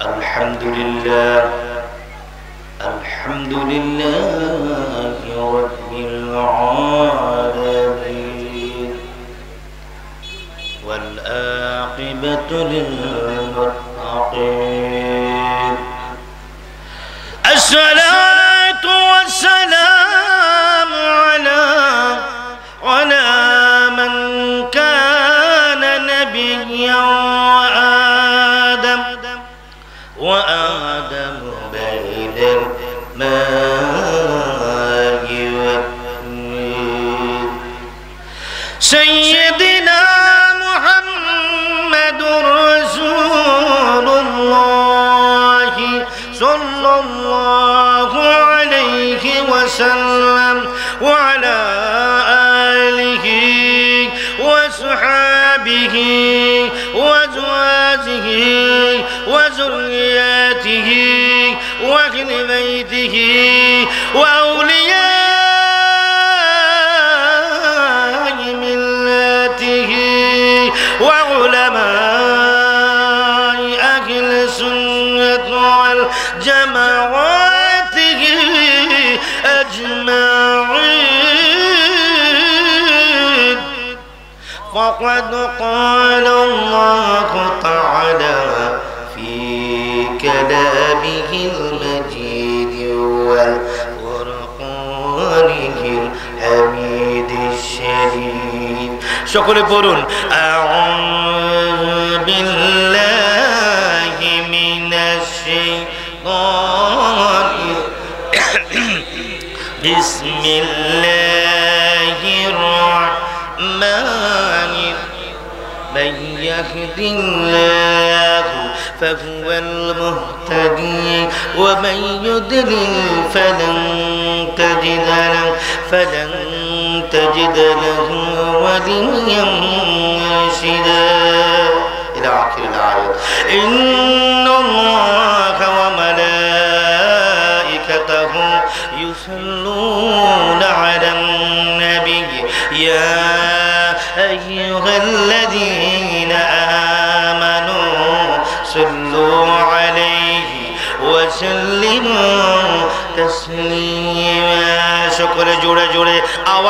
الحمد لله الحمد لله رب العالمين والآقبة للمتقين. الصلاة بيته وأولياء ملته وعلماء أهل السنة والجماعته أجمعين. فقد قال الله تعالى في كلامه সকলে পড়ুন أعوذ بالله من الشيطان بسم الله الرحمن من يهد الله فهو المهتدي ومن يضلل فلن تجد له فلن تجد له وليا مرشدا. إلى آخر الآية. إن الله وملائكته يصلون على النبي. يا أيها الذين آمنوا صلوا عليه وسلموا تسليما. شكرا جورا جورا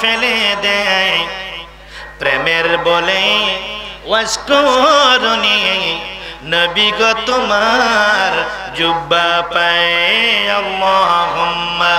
ফেলে দেয়। প্রেমের বলে ওয়াস করুনি। নবী গো তোমার জুব্বা পায় আল্লাহুম্মা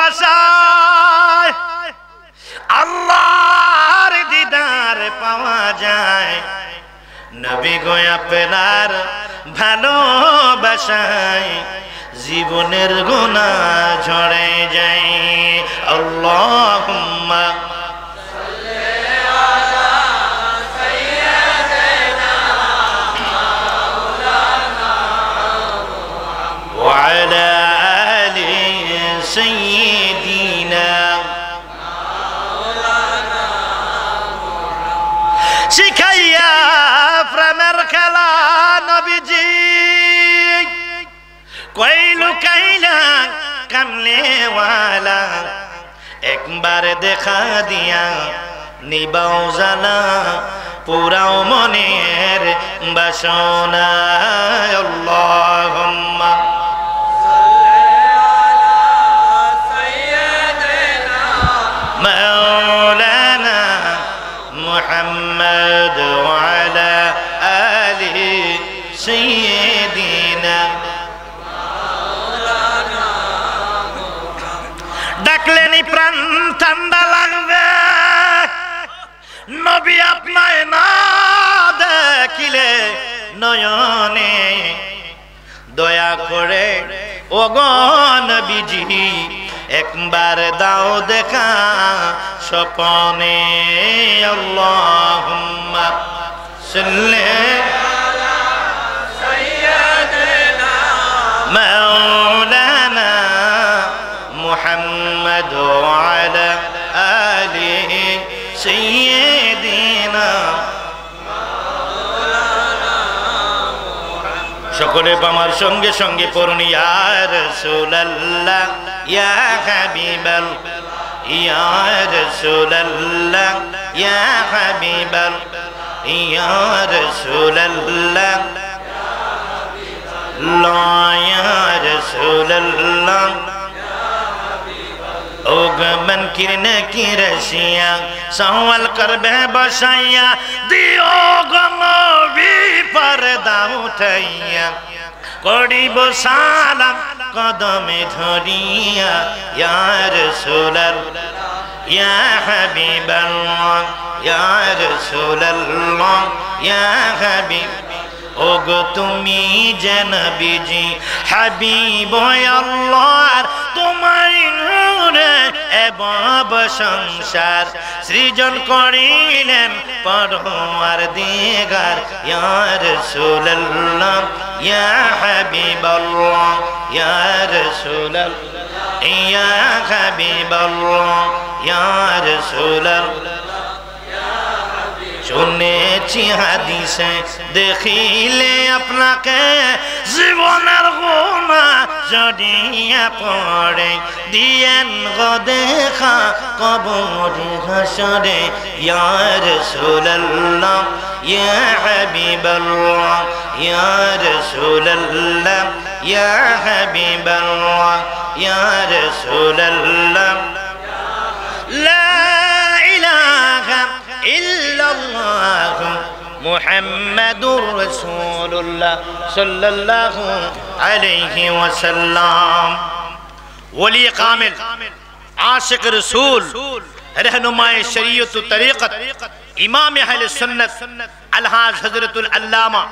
ভালোবাসায় আল্লাহর দিদার পাওয়া যায় নবী গো আপনার ভালোবাসায় জীবনের গুণা ঝরে যায় আল্লাহুম্মা وعلى آل سيدنا প্রেমের খেলা নবীজি। কইলু কাইলা কামলেওয়ালা, একবার দেখা দিয়া নিবাও জালা, পুরাও মনের বাসনা আল্লাহুম্মা। নয়নে। দয়া করে ওগন বিজি একবার দাও দেখা স্বপনে। আল্লাহুম্মা সাল্লি আলা আলা করে আমার সঙ্গে সঙ্গে পড়ুন ইয়ার সোলাল্লা ইয়া হাবিবাল ইয়ার সোলাল্লা ইয়া ইয়ার সোলাল্লা লায়ার সোলাল্লা ওগমন কিরণ কি রসিয়া সওয়াল করবে বসাইয়া, দিও গমবি পর্দা উঠাইয়া করিব সালাম কদমে ধরিয়া ইয়ার রাসূলাল ইয়া হাবিবাল্লাহ ইয়া রাসূলাল্লাহ ইয়া হাবিব ওগো তুমি যেন বিজি হাবিব আল্লাহর, তোমার নূরে এবাব সংসার। সৃজন করিলেন পরমার দিগার, ইয়া রাসূলুল্লাহ, ইয়া হাবিবাল্লাহ, ইয়া রাসূলুল্লাহ, ইয়া হাবিবাল্লাহ, ইয়া রাসূলুল্লাহ। শুনেছি হাদিসে দেখিলে আপনাকে জীবনের গুণা জড়িয়া পড়ে দিয়েন গো দেখা কবর হাসরে ইয়ার সুল্লাহ ইয়া হাবিবাল্লাহ ইয়া রাসূলুল্লাহ ইয়া হাবিবাল্লাহ ইয়া রাসূলুল্লাহ لا إله إلا الله محمد رسول الله صلى الله عليه وسلم. ولي قامل عاشق رسول رہنمائے شریعت و إمام أهل سنت الحاج حضرت العلامة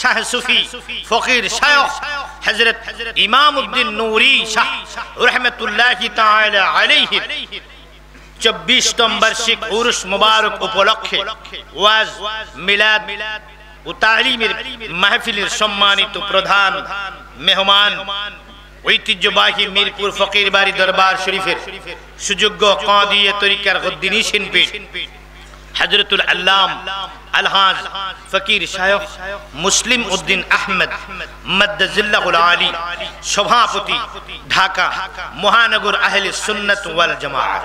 شاہ صفی فقیر شیخ حضرت إمام الدین نوری شاہ رحمت اللہ تعالی علیہ চব্বিশতম বার্ষিক উরুস মুবারক উপলক্ষে ওয়াজ মিলাদ ও তালিমের মাহফিলের সম্মানিত প্রধান মেহমান, ঐতিহ্যবাহী মিরপুর ফকির বাড়ি দরবার শরীফের সুযোগ্য কাদিয়ে তরিকার গদ্দিনী শিল্পী হজরতুল আল্লাম আলহাজ ফকির শায়খ মুসলিম উদ্দিন আহমদ মদ্দাজিল্লাহুল আলী, সভাপতি ঢাকা মহানগর আহলে সুন্নত ওয়াল জামাআত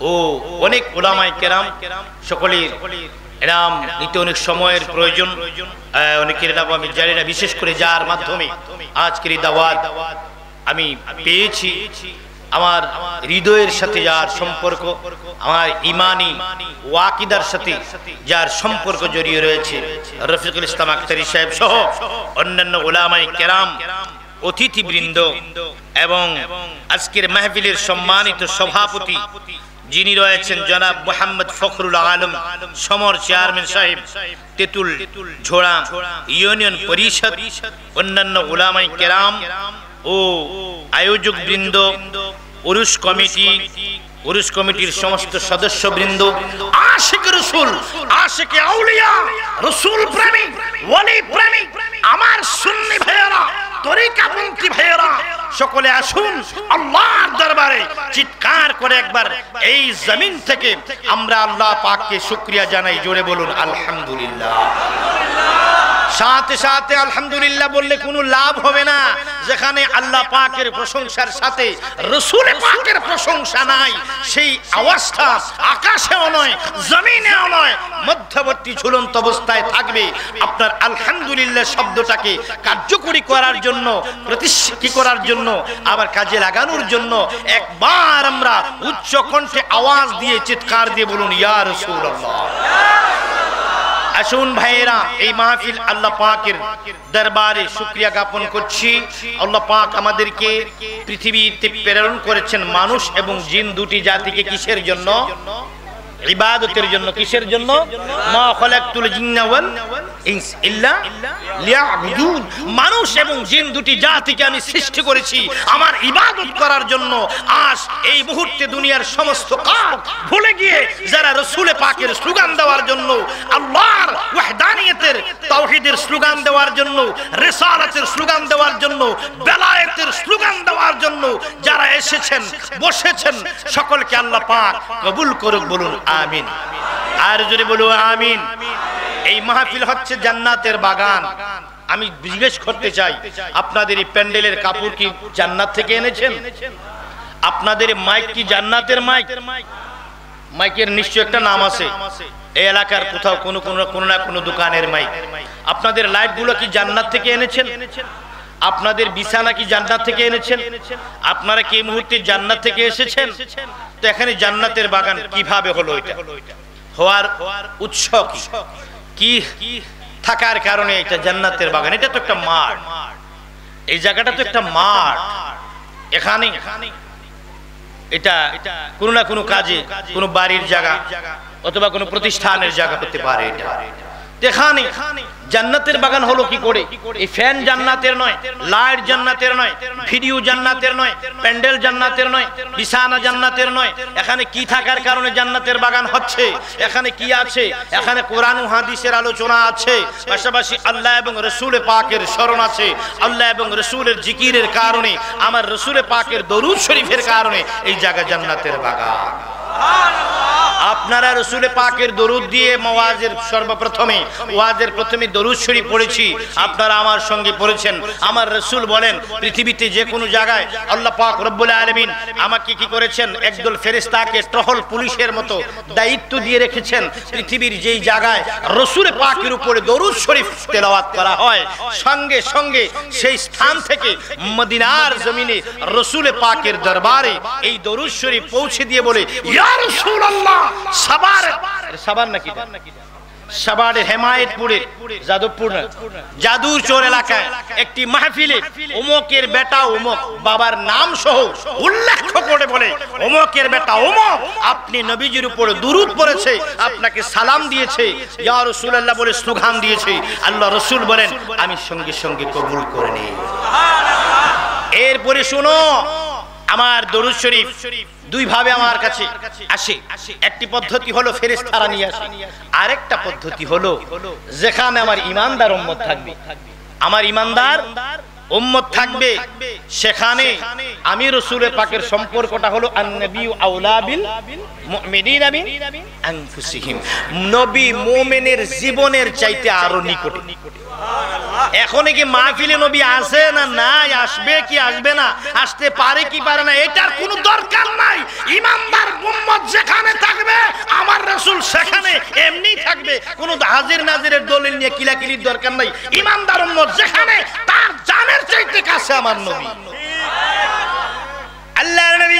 ও অনেক ওলামাই কেরাম, সকলের এরাম নিতে অনেক সময়ের প্রয়োজন অনেকের নাম আমি জানি না, বিশেষ করে যার মাধ্যমে আজকের এই দাওয়াত আমি পেয়েছি। আমার হৃদয়ের সাথে যার সম্পর্ক, আমার ইমানি ওয়াকিদার সাথে যার সম্পর্ক জড়িয়ে রয়েছে। রফিকুল ইসলাম আখতারি সাহেব সহ অন্যান্য ওলামাই কেরাম, অতিথিবৃন্দ এবং আজকের মাহফিলের সম্মানিত সভাপতি যিনি রয়েছেন জনাব মোহাম্মদ ফখরুল আলম, সমর চেয়ারম্যান সাহেব, তেতুল ঝোড়া ইউনিয়ন পরিষদ, অন্যান্য ওলামাই কেরাম ও আয়োজক বৃন্দ, উরুস কমিটি, উরুস কমিটির সমস্ত সদস্য বৃন্দ আশিক রসুল, আশিক আউলিয়া, রসুল প্রেমিক, আমার সুন্নি ভাইয়েরা তরিকাপন্থী ভাইয়েরা, সকলে আসুন আল্লাহর দরবারে চিৎকার করে একবার এই জমিন থেকে আমরা আল্লাহ পাককে শুক্রিয়া জানাই। জোরে বলুন, আলহামদুলিল্লাহ। সাথে সাথে আলহামদুলিল্লাহ বললে কোনো লাভ হবে না। যেখানে আল্লাহ পাকের প্রশংসার সাথে, রসুল পাকের প্রশংসা নাই, সেই আওয়াজটা আকাশেও নয়, জমিনেও নয়, মধ্যবর্তী ঝুলন্ত অবস্থায় থাকবে। আপনার আলহামদুলিল্লাহ শব্দটাকে কার্যকরী করার জন্য প্রতিষ্ঠি করার জন্য, আবার কাজে লাগানোর জন্য একবার আমরা উচ্চ কণ্ঠে আওয়াজ দিয়ে, চিৎকার দিয়ে বলুন, ইয়া রাসূলুল্লাহ। আসুন ভাইয়েরা, এই মাহফিল আল্লাহ পাকের দরবারে শুক্রিয়া জ্ঞাপন করছি। আল্লাহ পাক আমাদেরকে পৃথিবীতে প্রেরণ করেছেন মানুষ এবং জিন দুটি জাতিকে কিসের জন্য? ইবাদতের জন্য, কিসের জন্য? মা খলাকতুল জিন্না ওয়াল ইনস ইল্লা লিয়াবুদুন। মানুষ এবং জিন দুটি জাতিকে আমি সৃষ্টি করেছি, আমার ইবাদত করার জন্য। আজ এই মুহূর্তে দুনিয়ার সমস্ত কাজ ভুলে গিয়ে যারা রসুলে পাকের স্লোগান দেওয়ার জন্য, আল্লাহর ওয়াহদানিয়তের তাওহীদের স্লোগান দেওয়ার জন্য, রিসালাতের স্লোগান দেওয়ার জন্য, বেলায়েতের স্লোগান দেওয়ার জন্য যারা এসেছেন, বসেছেন, সকলকে আল্লাহ পাক কবুল করুক, বলুন আমিন। আর যদি বলু আমিন, এই মাহফিল হচ্ছে জান্নাতের বাগান। আমি জিজ্ঞেস করতে চাই, আপনাদের এই প্যান্ডেলের কাপড় কি জান্নাত থেকে এনেছেন? আপনাদের মাইক কি জান্নাতের মাইক? মাইকের নিশ্চয় একটা নাম আছে। এই এলাকার কোথাও কোনো কোনো কোনো না কোনো দোকানের মাইক। আপনাদের লাইটগুলো কি জান্নাত থেকে এনেছেন? আপনাদের বিছানা কি জান্নাত থেকে এনেছেন? আপনারা কি মুহূর্তে জান্নাত থেকে এসেছেন? তো এখানে জান্নাতের বাগান কীভাবে হলো এটা? হওয়ার উৎস কি? কি? থাকার কারণে এটা জান্নাতের বাগান? এটা তো একটা মাঠ। এই জায়গাটা তো একটা মাঠ। এখানে এটা কোনো না কোনো কাজে কোনো বাড়ির জায়গা অথবা কোনো প্রতিষ্ঠানের জায়গা হতে পারে এটা। এখানে জান্নাতের বাগান হলো কি করে? এই ফ্যান জান্নাতের নয়, লাইট জান্নাতের নয়, ভিডিও জান্নাতের নয়, প্যান্ডেল জান্নাতের নয়, বিছানা জান্নাতের নয়। এখানে কি থাকার কারণে জান্নাতের বাগান হচ্ছে? এখানে কি আছে? এখানে কোরআন হাদিসের আলোচনা আছে। পাশাপাশি আল্লাহ এবং রসুলে পাকের স্মরণ আছে। আল্লাহ এবং রসুলের জিকিরের কারণে, আমার রসুলে পাকের দরুদ শরীফের কারণে এই জায়গা জান্নাতের বাগান। আপনারা রসুলে পাকের দরুদ দিয়ে মওয়াজের সর্বপ্রথমে, ওয়াজের প্রথমে দরুদ শরীফ পড়েছি, আপনারা আমার সঙ্গে পড়েছেন। আমার রসুল বলেন, পৃথিবীতে যে কোনো জায়গায় আল্লাহ পাক রব্বুল আলমিন আমাকে কি করেছেন? একদল ফেরেস্তাকে টহল পুলিশের মতো দায়িত্ব দিয়ে রেখেছেন। পৃথিবীর যেই জায়গায় রসুলে পাকের উপরে দরুদ শরীফ তেলাওয়াত করা হয়, সঙ্গে সঙ্গে সেই স্থান থেকে মদিনার জমিনে রসুলে পাকের দরবারে এই দরুদ শরীফ পৌঁছে দিয়ে বলে, ইয়া রাসূলুল্লাহ! একটি মাহফিলে বাবার নাম সহ বলে বেটা আপনি নবীজির উপরে দুরুদ পড়েছে, আপনাকে সালাম দিয়েছে, ইয়া বলে সুগান দিয়েছে। আল্লাহ রসুল বলেন, আমি সঙ্গে সঙ্গে কবুল করে নিই। এরপরে শুনো আমার দরুদ শরীফ দুই ভাবে আমার কাছে আসে। একটি পদ্ধতি হলো ফেরেশতারা নিয়ে আসে। আরেকটা পদ্ধতি হলো যেখানে আমার ইমানদার উম্মত থাকবে। আমার ইমানদার উম্মত থাকবে সেখানে আমি রসুলের পাকের সম্পর্কটা হলো নবী মুমিনের জীবনের চাইতে আরও নিকটে। এখন কি মাহফিলে নবী আসে না নাই? আসবে কি আসবে না? আসতে পারে কি পারে না? এটার কোনো দরকার নাই। ইমানদার উম্মত যেখানে থাকবে, আমার রাসূল সেখানে এমনি থাকবে। কোনো হাজির নাজিরের দলিল নিয়ে কিলাকিলির দরকার নাই। ইমানদার উম্মত যেখানে, তার জানের চাইতে কাছে আমার নবী। আল্লাহর নবী,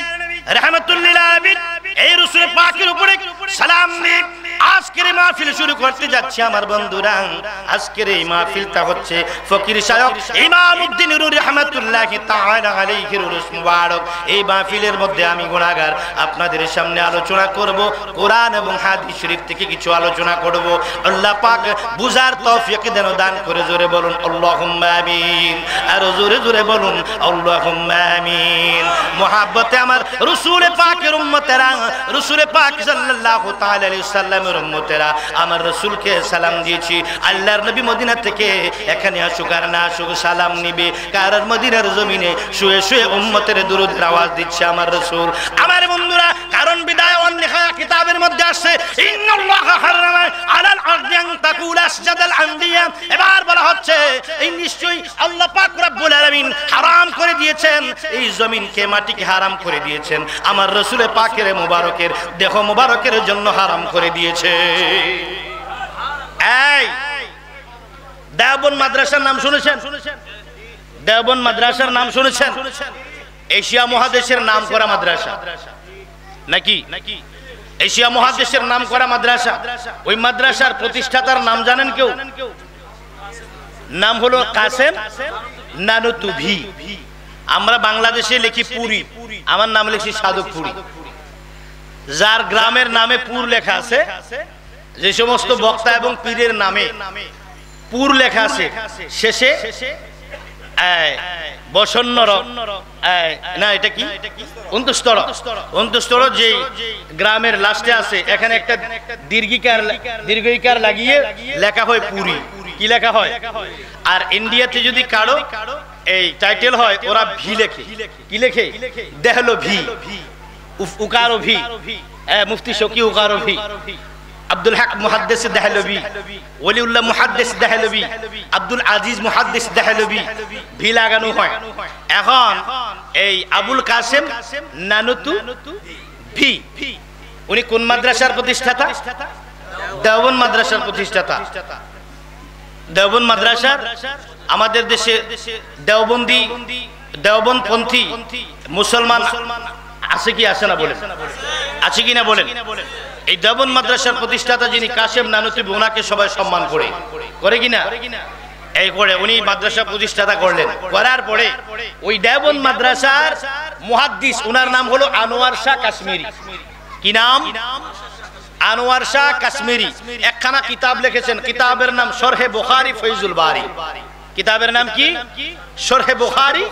রাহমাতুল্লিল আলামিন, এই রাসূল পাকের উপরে সালাম দিয়ে আজকের মাহফিল শুরু করতে যাচ্ছি আমার বন্ধুরা। আজকের এই মাহফিলটা হচ্ছে ফকির সাহেব ইমাম উদ্দিন তাআলা আলাইহির রুস মুবারক। এই মাহফিলের মধ্যে আমি গুনাহগার আপনাদের সামনে আলোচনা করব, কোরআন এবং হাদিস শরীফ থেকে কিছু আলোচনা করব। আল্লাহ পাক বুঝার তৌফিক দেন দান করে জোরে বলুন, আল্লাহুম্মা আমিন। আর জোরে জোরে বলুন, আল্লাহুম্মা আমিন। মোহাব্বতে আমার রসুল পাকের উম্মতেরা, রসুল পাক সাল্লাল্লাহু তাআলা আলাইহি সাল্লামের উম্মতেরা, আমার রসুলকে সালাম দিয়েছি। আল্লাহর নবী মদিনা থেকে এখানে আসুক আর না আসুক সালাম নিবে। কারণ মদিনার জমিনে শুয়ে শুয়ে উম্মতের দুরুদের আওয়াজ দিচ্ছে আমার রসুল। আমার বন্ধুরা, কারণ বিদায় অন্যেখা কিতাবের মধ্যে আসছে আমার রসুলে পাকের মোবারকের, দেহ মোবারকের জন্য হারাম করে দিয়েছে এই দেওবন মাদ্রাসার নাম শুনেছেন? দেওবন মাদ্রাসার নাম শুনেছেন? এশিয়া মহাদেশের নাম করা মাদ্রাসা। নাকি? নাকি এশিয়া মহাদেশের নাম করা মাদ্রাসা। ওই মাদ্রাসার প্রতিষ্ঠাতার নাম জানেন কেউ? নাম হলো কাসেম নানুতুভি। আমরা বাংলাদেশে লিখি পুরী। আমার নাম লিখছি সাধকপুরি যার গ্রামের নামে পুর লেখা আছে, যে সমস্ত বক্তা এবং পীরের নামে পুর লেখা আছে, শেষে না, এটা কি? যে গ্রামের লাস্টে এখানে একটা দীর্ঘিকার দীর্ঘিকার লাগিয়ে লেখা হয় পুরি। কি লেখা হয়? আর ইন্ডিয়াতে যদি কারও এই টাইটেল হয়, ওরা ভি লেখে। কি লেখে? দেহলো ভি। উফ- উকারো ভি হ্যাঁ, মুফতি শকি উকারো ভি আব্দুল হক মুহাদ্দিস দেহলবি। ওলিউল্লাহ মুহাদ্দিস দেহলবি। আব্দুল আজিজ মুহাদ্দিস দেহলবি। ভি লাগানো হয়। এখন এই আবুল কাসেম নানুতু ভি। উনি কোন মাদ্রাসার প্রতিষ্ঠাতা? দেওবন মাদ্রাসার প্রতিষ্ঠাতা। দেওবন মাদ্রাসার আমাদের দেশে দেওবন্দি দেওবনপন্থী মুসলমান আছে কি আসে না বলেন? আছে কি না বলেন? এই দেবন মাদ্রাসার প্রতিষ্ঠাতা যিনি কাশেম নানুতিবি ওনাকে সবাই সম্মান করে। করে কিনা এই করে উনি মাদ্রাসা প্রতিষ্ঠাতা করলেন। করার পরে ওই দেবন মাদ্রাসার মুহাদ্দিস ওনার নাম হলো আনোয়ার শাহ কাশ্মীরি। কি নাম? আনোয়ার শাহ কাশ্মীরি। একখানা কিতাব লিখেছেন। কিতাবের নাম সরহে বুখারি ফৈজুল বারি। কিতাবের নাম কি? সরহে বুখারি,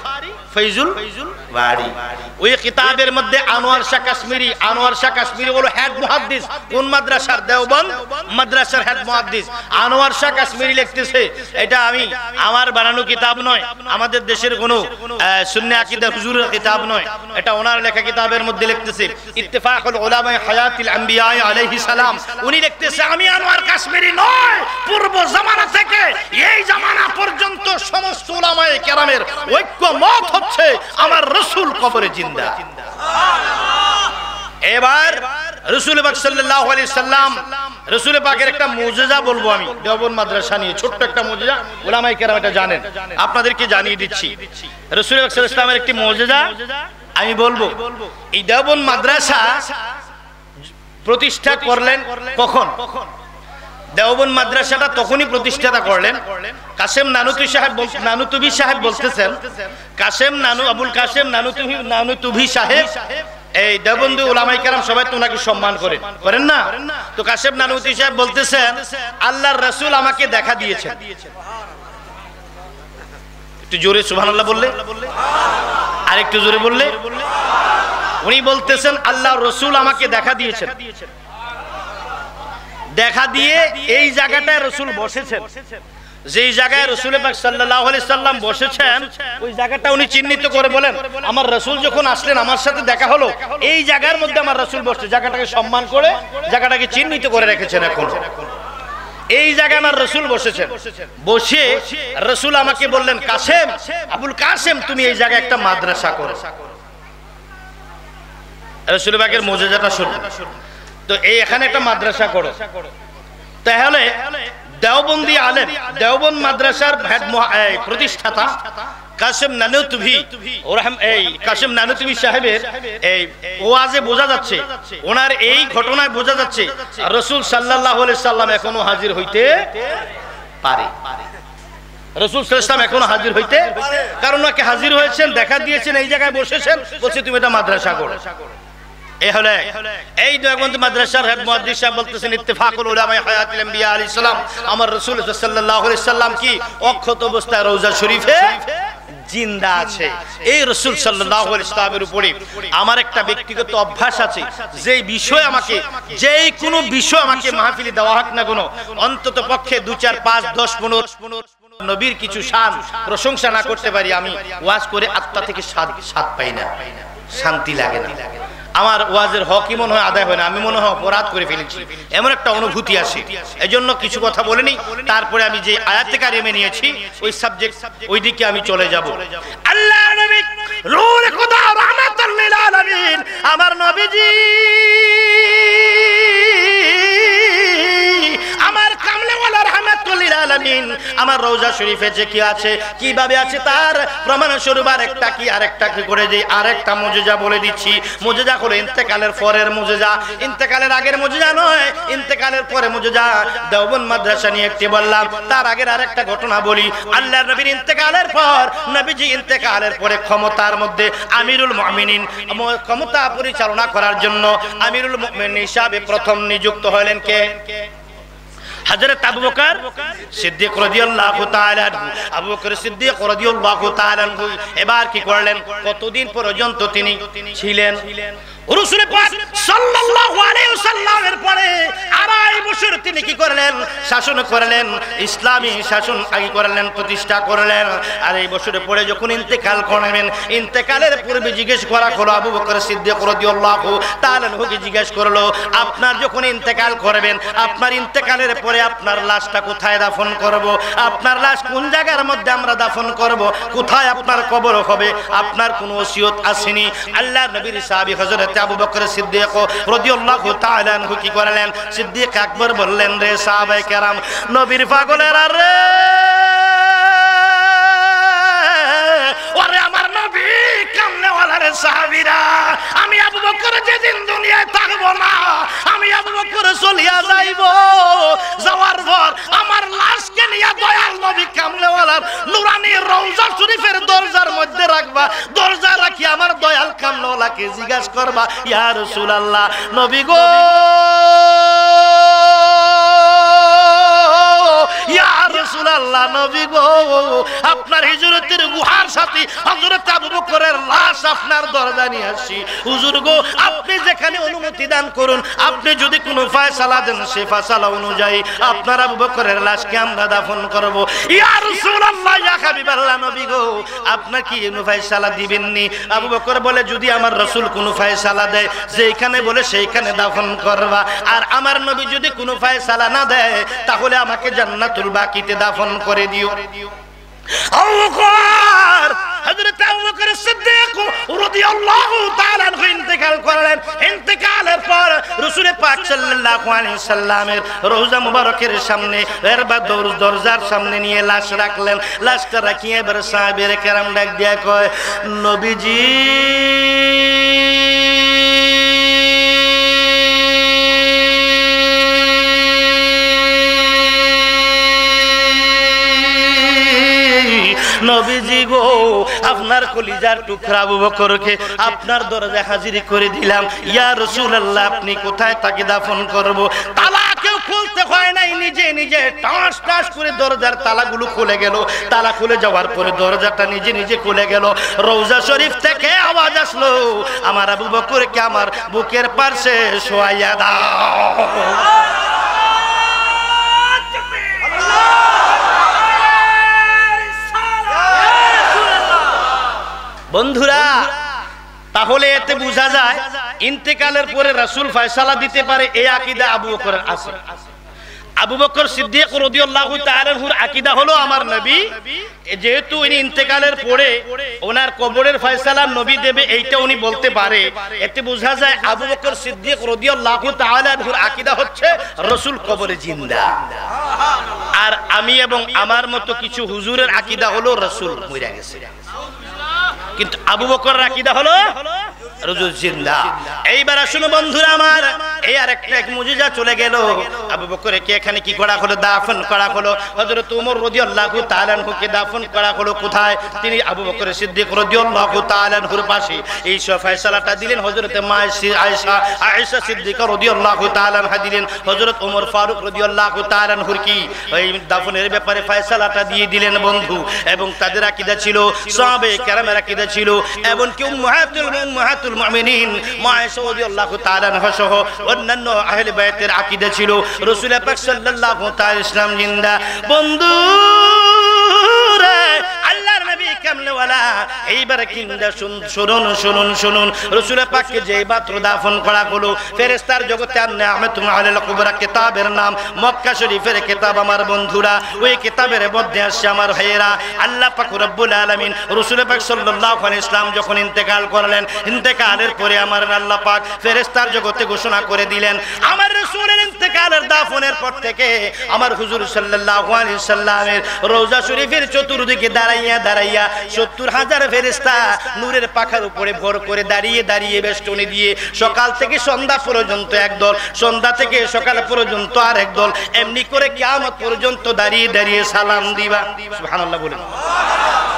ফৈজুল বারি। ওই কিতাবের মধ্যে আনোয়ার শাহ কাশ্মীরি, আনোয়ার শাহ কাশ্মীরি হলো হেড মুহাদ্দিস। কোন মাদ্রাসার দেওবন্দ? মাদ্রাসার হেড মুহাদ্দিস। আনোয়ার শাহ কাশ্মীরি লিখতেছে, এটা আমি, আমার বানানো কিতাব নয়, আমাদের দেশের কোনো শূন্য আকিদা হুজুরের কিতাব নয়। এটা ওনার লেখা কিতাবের মধ্যে লিখতেছে, ইত্তেফাকুল উলামা হায়াতিল আম্বিয়া আলাইহিস সালাম। উনি লিখতেছে, আমি আনোয়ার কাশ্মীরি নয়, পূর্ব জামানা থেকে এই জামানা পর্যন্ত সমস্ত উলামায়ে কেরামের ঐক্য মত হচ্ছে আমার রসুল কবরে জিন্দা। এবার রসুল সাল্লাম, রসুল পাকের একটা মুজিজা বলব আমি দেবন মাদ্রাসা নিয়ে ছোট্ট একটা মুজিজা, উলামায়ে কেরাম এটা জানেন। আপনাদেরকে জানিয়ে দিচ্ছি, রসুল সাল্লাল্লাহু একটি মুজিজা, আমি বলব, এই দেবন মাদ্রাসা প্রতিষ্ঠা করলেন কখন? দেওবন মাদ্রাসাটা তখনই প্রতিষ্ঠাতা করলেন। কাশেম নানুতুবি সাহেব নানুতুবি সাহেব বলতেছেন কাসেম নানু, আবুল কাশেম নানুতুবি নানুতুবি সাহেব, এই দেবন্দু ওলামাই কারাম সবাই তো ওনাকে সম্মান করেন। করেন না? তো কাসেম নানুতুবি সাহেব বলতেছেন, আল্লাহর রাসূল আমাকে দেখা দিয়েছেন। একটু জোরে সুবহানাল্লাহ বললে? আর একটু জোরে বললে? উনি বলতেছেন আল্লাহ রসুল আমাকে দেখা দিয়েছেন। দেখা দিয়ে এই জায়গাটায় রসুল বসেছেন। যেই জায়গায় রসুল সাল্লাম বসেছেন ওই জায়গাটা উনি চিহ্নিত করে বলেন আমার রসুল যখন আসলেন আমার সাথে দেখা হলো এই জায়গার মধ্যে আমার রসুল বসছে জায়গাটাকে সম্মান করে জায়গাটাকে চিহ্নিত করে রেখেছেন এখন। এই জায়গায় আমার রসুল বসেছেন। বসে রসুল আমাকে বললেন কাসেম আবুল কাসেম তুমি এই জায়গায় একটা মাদ্রাসা করো। রসুল পাকের মোজাজাটা শুনুন। তো এই এখানে একটা মাদ্রাসা করো। তাহলে দেওবন্দি আলেম, দেওবন্দ মাদ্রাসার প্রতিষ্ঠাতা কাসেম নানুতুভি এই কাসেম নানুতুভি সাহেবের এই ওয়াজে বোঝা যাচ্ছে, ওনার এই ঘটনায় বোঝা যাচ্ছে, রসুল আলাইহি সাল্লাম এখনও হাজির হইতে পারে। রসুল সাল্লাম এখনও হাজির হইতে কারণ ওনাকে হাজির হয়েছেন, দেখা দিয়েছেন, এই জায়গায় বসেছেন, বলছে, তুমি এটা মাদ্রাসা করো। এই আমার কি অক্ষত অবস্থায় শরীফে জিন্দা আছে? এই রসুল উপরে আমার একটা ব্যক্তিগত অভ্যাস আছে, যেই বিষয় আমাকে, যেই কোনো বিষয় আমাকে মাহফিলে দেওয়া হোক না কোনো, অন্তত পক্ষে দু চার পাঁচ দশ পনেরো নবীর কিছু শান, প্রশংসা না করতে পারি আমি, ওয়াজ করে আত্মা থেকে স্বাদ স্বাদ পাই না, শান্তি লাগে না। আমার ওয়াজের হকই মনে হয় আদায় হয় না, আমি মনে হয় অপরাধ করে ফেলেছি। এমন একটা অনুভূতি আছে এই জন্য কিছু কথা বলিনি, তারপরে আমি যে আয়াতে কারিমে নিয়েছি, ওই সাবজেক্ট ওই দিকে আমি চলে যাব। আল্লাহ নবী রূল খোদা রহমাতুল লিল আলামিন, আমার নবীজি আলামিন। আমার রওজা শরীফে যে কি আছে, কীভাবে আছে তার প্রমাণ স্বরূপ আরেকটা কি আরেকটা কি করে আরেকটা বলে দিচ্ছি। ইন্তেকালের পরের ইন্তেকালের আগের নয়, ইন্তেকালের পরে মুজিজা। দেওবন্দ মাদ্রাসা নিয়ে একটি বললাম, তার আগের আরেকটা ঘটনা বলি। আল্লাহর নবীর ইন্তেকালের পর নবীজি ইন্তেকালের পরে ক্ষমতার মধ্যে আমিরুল মুমিনিন ক্ষমতা পরিচালনা করার জন্য আমিরুল মুমিনিন হিসাবে প্রথম নিযুক্ত হলেন কে? হযরত আবু বকর সিদ্দিক রাদিয়াল্লাহু তাআলা আবু বকর সিদ্দিক রাদিয়াল্লাহু তাআলা এবার কি করলেন? কতদিন পর্যন্ত তিনি ছিলেন? বছর তিনি কি করলেন? শাসন ইসলামী শাসন আগে প্রতিষ্ঠা করলেন। আর এই বছরে পরে যখন ইন্তেকালের জিজ্ঞেস করা হলো আবু জিজ্ঞেস করল, আপনার যখন ইন্তেকাল করবেন, আপনার ইন্তেকালের পরে আপনার লাশটা কোথায় দাফন করব? আপনার লাশ কোন জায়গার মধ্যে আমরা দাফন করব? কোথায় আপনার কবর হবে? আপনার কোনো ওসিয়ত আসেনি? আল্লাহ নবীর সাহাবী হযরত আবু বকর সিদ্দিক রাদিয়াল্লাহু তাআলা আনহু কি করলেন? সিদ্দিক আকবর বললেন, রে সাহাবায়ে কেরাম, নবীর পাগলেরা রে! যেদিন দুনিয়ায় থাকব না, আমি বকর চলিয়া যাইব। যাওয়ার পর আমার লাশকে নিয়ে দয়াল নবী কামনেওয়ালার নুরানি রওজা শরীফের দরজার মধ্যে রাখবা। দরজা রাখি আমার দয়াল কামনেওয়ালাকে জিজ্ঞাসা করবা, ইয়া রাসূলুল্লাহ, নবী গো, ইয়া আপনার হিজরতের গুহার সাথে হযরত লাশ আপনার দরজা নিয়ে দান করুন, আপনি যদি কোনো দেন অনুযায়ী আপনার আবু গো কি আবু বলে, যদি আমার রাসূল কোনো ফয়সালা দেয় যেখানে বলে সেইখানে দাফন করবা। আর আমার নবী যদি কোনো ফয়সালা না দেয়, তাহলে আমাকে জান্নাতুল বাকিতে দাফন করে দিও। আবু বকর হযরত আবু বকর সিদ্দিক রাদিয়াল্লাহু তাআলা আনহু ইন্তেকাল করলেন। ইন্তেকালের পর রাসূল পাক সাল্লাল্লাহু আলাইহি সাল্লামের রওজা মুবারকের সামনে এরবা দরজার সামনে নিয়ে লাশ রাখলেন। লাশটা রাখিয়ে এবার সাহাবীর কেরাম ডাক দিয়া কয়, নবীজি! নবীজি গো, আপনার কলিজার টুকরা আবু বকরকে আপনার দরজায় হাজিরি করে দিলাম। ইয়া রাসূলুল্লাহ, আপনি কোথায় তাকে দাফন করব? তালা কেউ খুলতে হয় নাই, নিজে নিজে টাস টাস করে দরজার তালাগুলো খুলে গেল। তালা খুলে যাওয়ার পরে দরজাটা নিজে নিজে খুলে গেল। রওজা শরীফ থেকে আওয়াজ আসলো, আমার আবু বকরকে আমার বুকের পাশে শোয়াইয়া দাও। বন্ধুরা তাহলে এতে বোঝা যায়, ইন্তেকালের পরে রাসূল ফয়সালা দিতে পারে এই আকীদা আবু বকরের আছে। আবু বকর সিদ্দিক রাদিয়াল্লাহু তাআলার আকীদা হলো আমার নবী। যেহেতু উনি ইন্তেকালের পরে ওনার কবরের ফয়সালা নবী দেবে, এইটা উনি বলতে পারে। এতে বোঝা যায় আবু বকর সিদ্দিক রাদিয়াল্লাহু তাআলার আকীদা হচ্ছে রাসূল কবরে জিন্দা। আর আমি এবং আমার মতো কিছু হুজুরের আকীদা হলো রাসূল মরে গেছে। কিন্তু আবু বকর রাকিদা হলো রুজু জিন্দা। এইবার শুনো বন্ধুরা আমার, এই আর একটা এক মুজিজা চলে গেল। আবু বকরে কে এখানে কি করা হলো? দাফন করা হলো। হযরত ওমর রাদিয়াল্লাহু তাআলা কে দাফন করা হলো কোথায়? তিনি আবু বকর সিদ্দিক রাদিয়াল্লাহু তাআলা আনহুর পাশে। এই সব ফয়সালাটা দিলেন হযরত মা আয়েশা আয়েশা সিদ্দিকা রাদিয়াল্লাহু তাআলা আনহা দিলেন। হযরত ওমর ফারুক রাদিয়াল্লাহু তাআলা আনহুর কি? এই দাফনের ব্যাপারে ফয়সালাটা দিয়ে দিলেন বন্ধু। এবং তাদের আকীদা ছিল সাহাবে কেরামের আকীদা ছিল। এবং কি উম্মাহাতুল উম্মাহাতুল মুমিনিন মা রাদিয়াল্লাহু তাআলা আনহা সহ অন্যান্য আহলে বাইতের আকীদা ছিল। রাসূল পাক সাল্লাল্লাহু তাআলা ইসলাম জিন্দা। বন্ধু ইসলাম যখন ইন্তেকাল করলেন, ইন্তেকালের পরে আমার আল্লাহ পাক ফেরেস্তার জগতে ঘোষণা করে দিলেন, আমার রসুলের ইন্তেকালের দাফনের পর থেকে আমার হুজুর সাল্লাল্লাহু আলাইহি সাল্লামের শরীফের চতুর্দিকে দাঁড়াইয়া দাঁড়াইয়া সত্তর হাজার ফেরেস্তা নূরের পাখার উপরে ভর করে দাঁড়িয়ে দাঁড়িয়ে বেষ্টনী দিয়ে সকাল থেকে সন্ধ্যা পর্যন্ত একদল সন্ধ্যা থেকে সকাল পর্যন্ত আর একদল এমনি করে কিয়ামত পর্যন্ত দাঁড়িয়ে দাঁড়িয়ে সালাম দিবা। সুবহানাল্লাহ বলেন।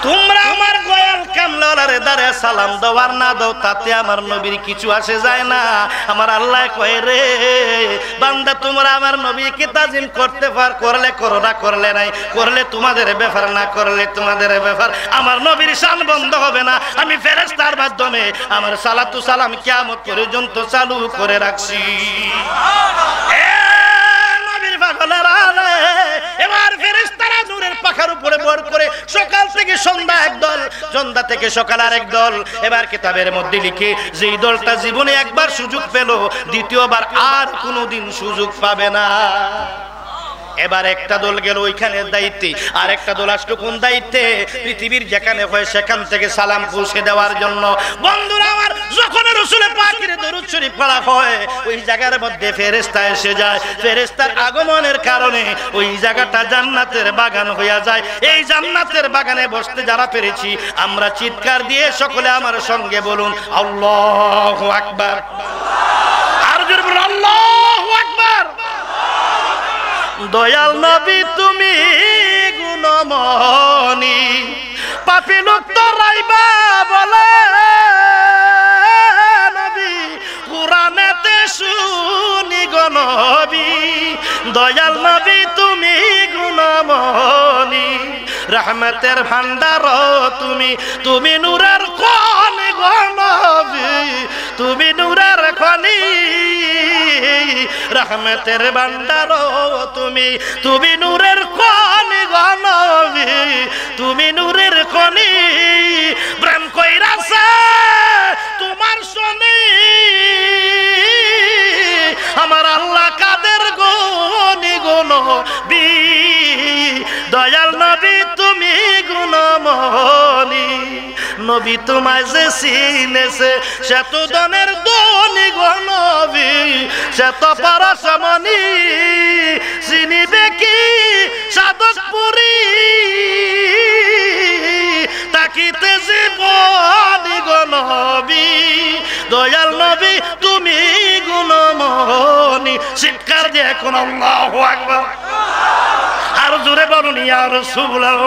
তোমরা আমার গয়াল কামলারে দারে সালাম দেওয়ার না দাও, তাতে আমার নবীর কিছু আসে যায় না। আমার আল্লাহ কয় রে, বান্দা, তোমরা আমার নবীকে তাজিম করতে পার, করলে করো না করলে নাই, করলে তোমাদের ব্যাপার না, করলে তোমাদের ব্যাপার। আমার নবীর শান বন্ধ হবে না। আমি ফেরেস্তার মাধ্যমে আমার সালাতু সালাম কিয়ামত পর্যন্ত চালু করে রাখছি। এবার পাখার উপরে ভর করে সকাল থেকে সন্ধ্যা একদল সন্ধ্যা থেকে সকাল আর দল। এবার কিতাবের মধ্যে লিখে, যেই দলটা জীবনে একবার সুযোগ পেল, দ্বিতীয়বার আর কোনোদিন সুযোগ পাবে না। এবার একটা দল গেল ওইখানের দায়িত্বে। আর একটা দল আসলো কোন দায়িত্বে? পৃথিবীর যেখানে হয় সেখান থেকে সালাম পৌঁছে দেওয়ার জন্য। বন্ধুরা আমার, যখন রসুলের পাখির দরুদ শরীফ পড়া হয়, ওই জায়গার মধ্যে ফেরেস্তা এসে যায়। ফেরেস্তার আগমনের কারণে ওই জায়গাটা জান্নাতের বাগান হইয়া যায়। এই জান্নাতের বাগানে বসতে যারা পেরেছি, আমরা চিৎকার দিয়ে সকলে আমার সঙ্গে বলুন, আল্লাহ আকবার। আর আল্লাহ আকবার। দয়াল নবী, তুমি গুণমণি। পাপি লোক তো রাইবা বলে, নবী। কোরআনেতে শুনি গনবী দয়াল নবী, তুমি গুণমণি। রহমতের ভান্ডার তুমি তুমি নূরের কোন গনবী তুমি নূরের খনি। রহমতের ভান্ডার তুমি তুমি নূরের খনি গনবী তুমি নূরের খনি। প্রেম কইরাছে তোমার শনি। আমার আল্লাহ কাদের গনি গুণ বি দয়াল নবী, তুমি গুণমণি। নবী তোমায় যে চিনেছে, সে তো দনের দনি গনবি সে তো পরশমণি চিনিবে কি সাধক পুরী? তাকিতে জীবনি গনবি দয়াল নবী তুমি গুণমণি। চিৎকার দিয়ে এখন আল্লাহ আকবার। আর জোরে বলুন ইয়া রাসূলুল্লাহ।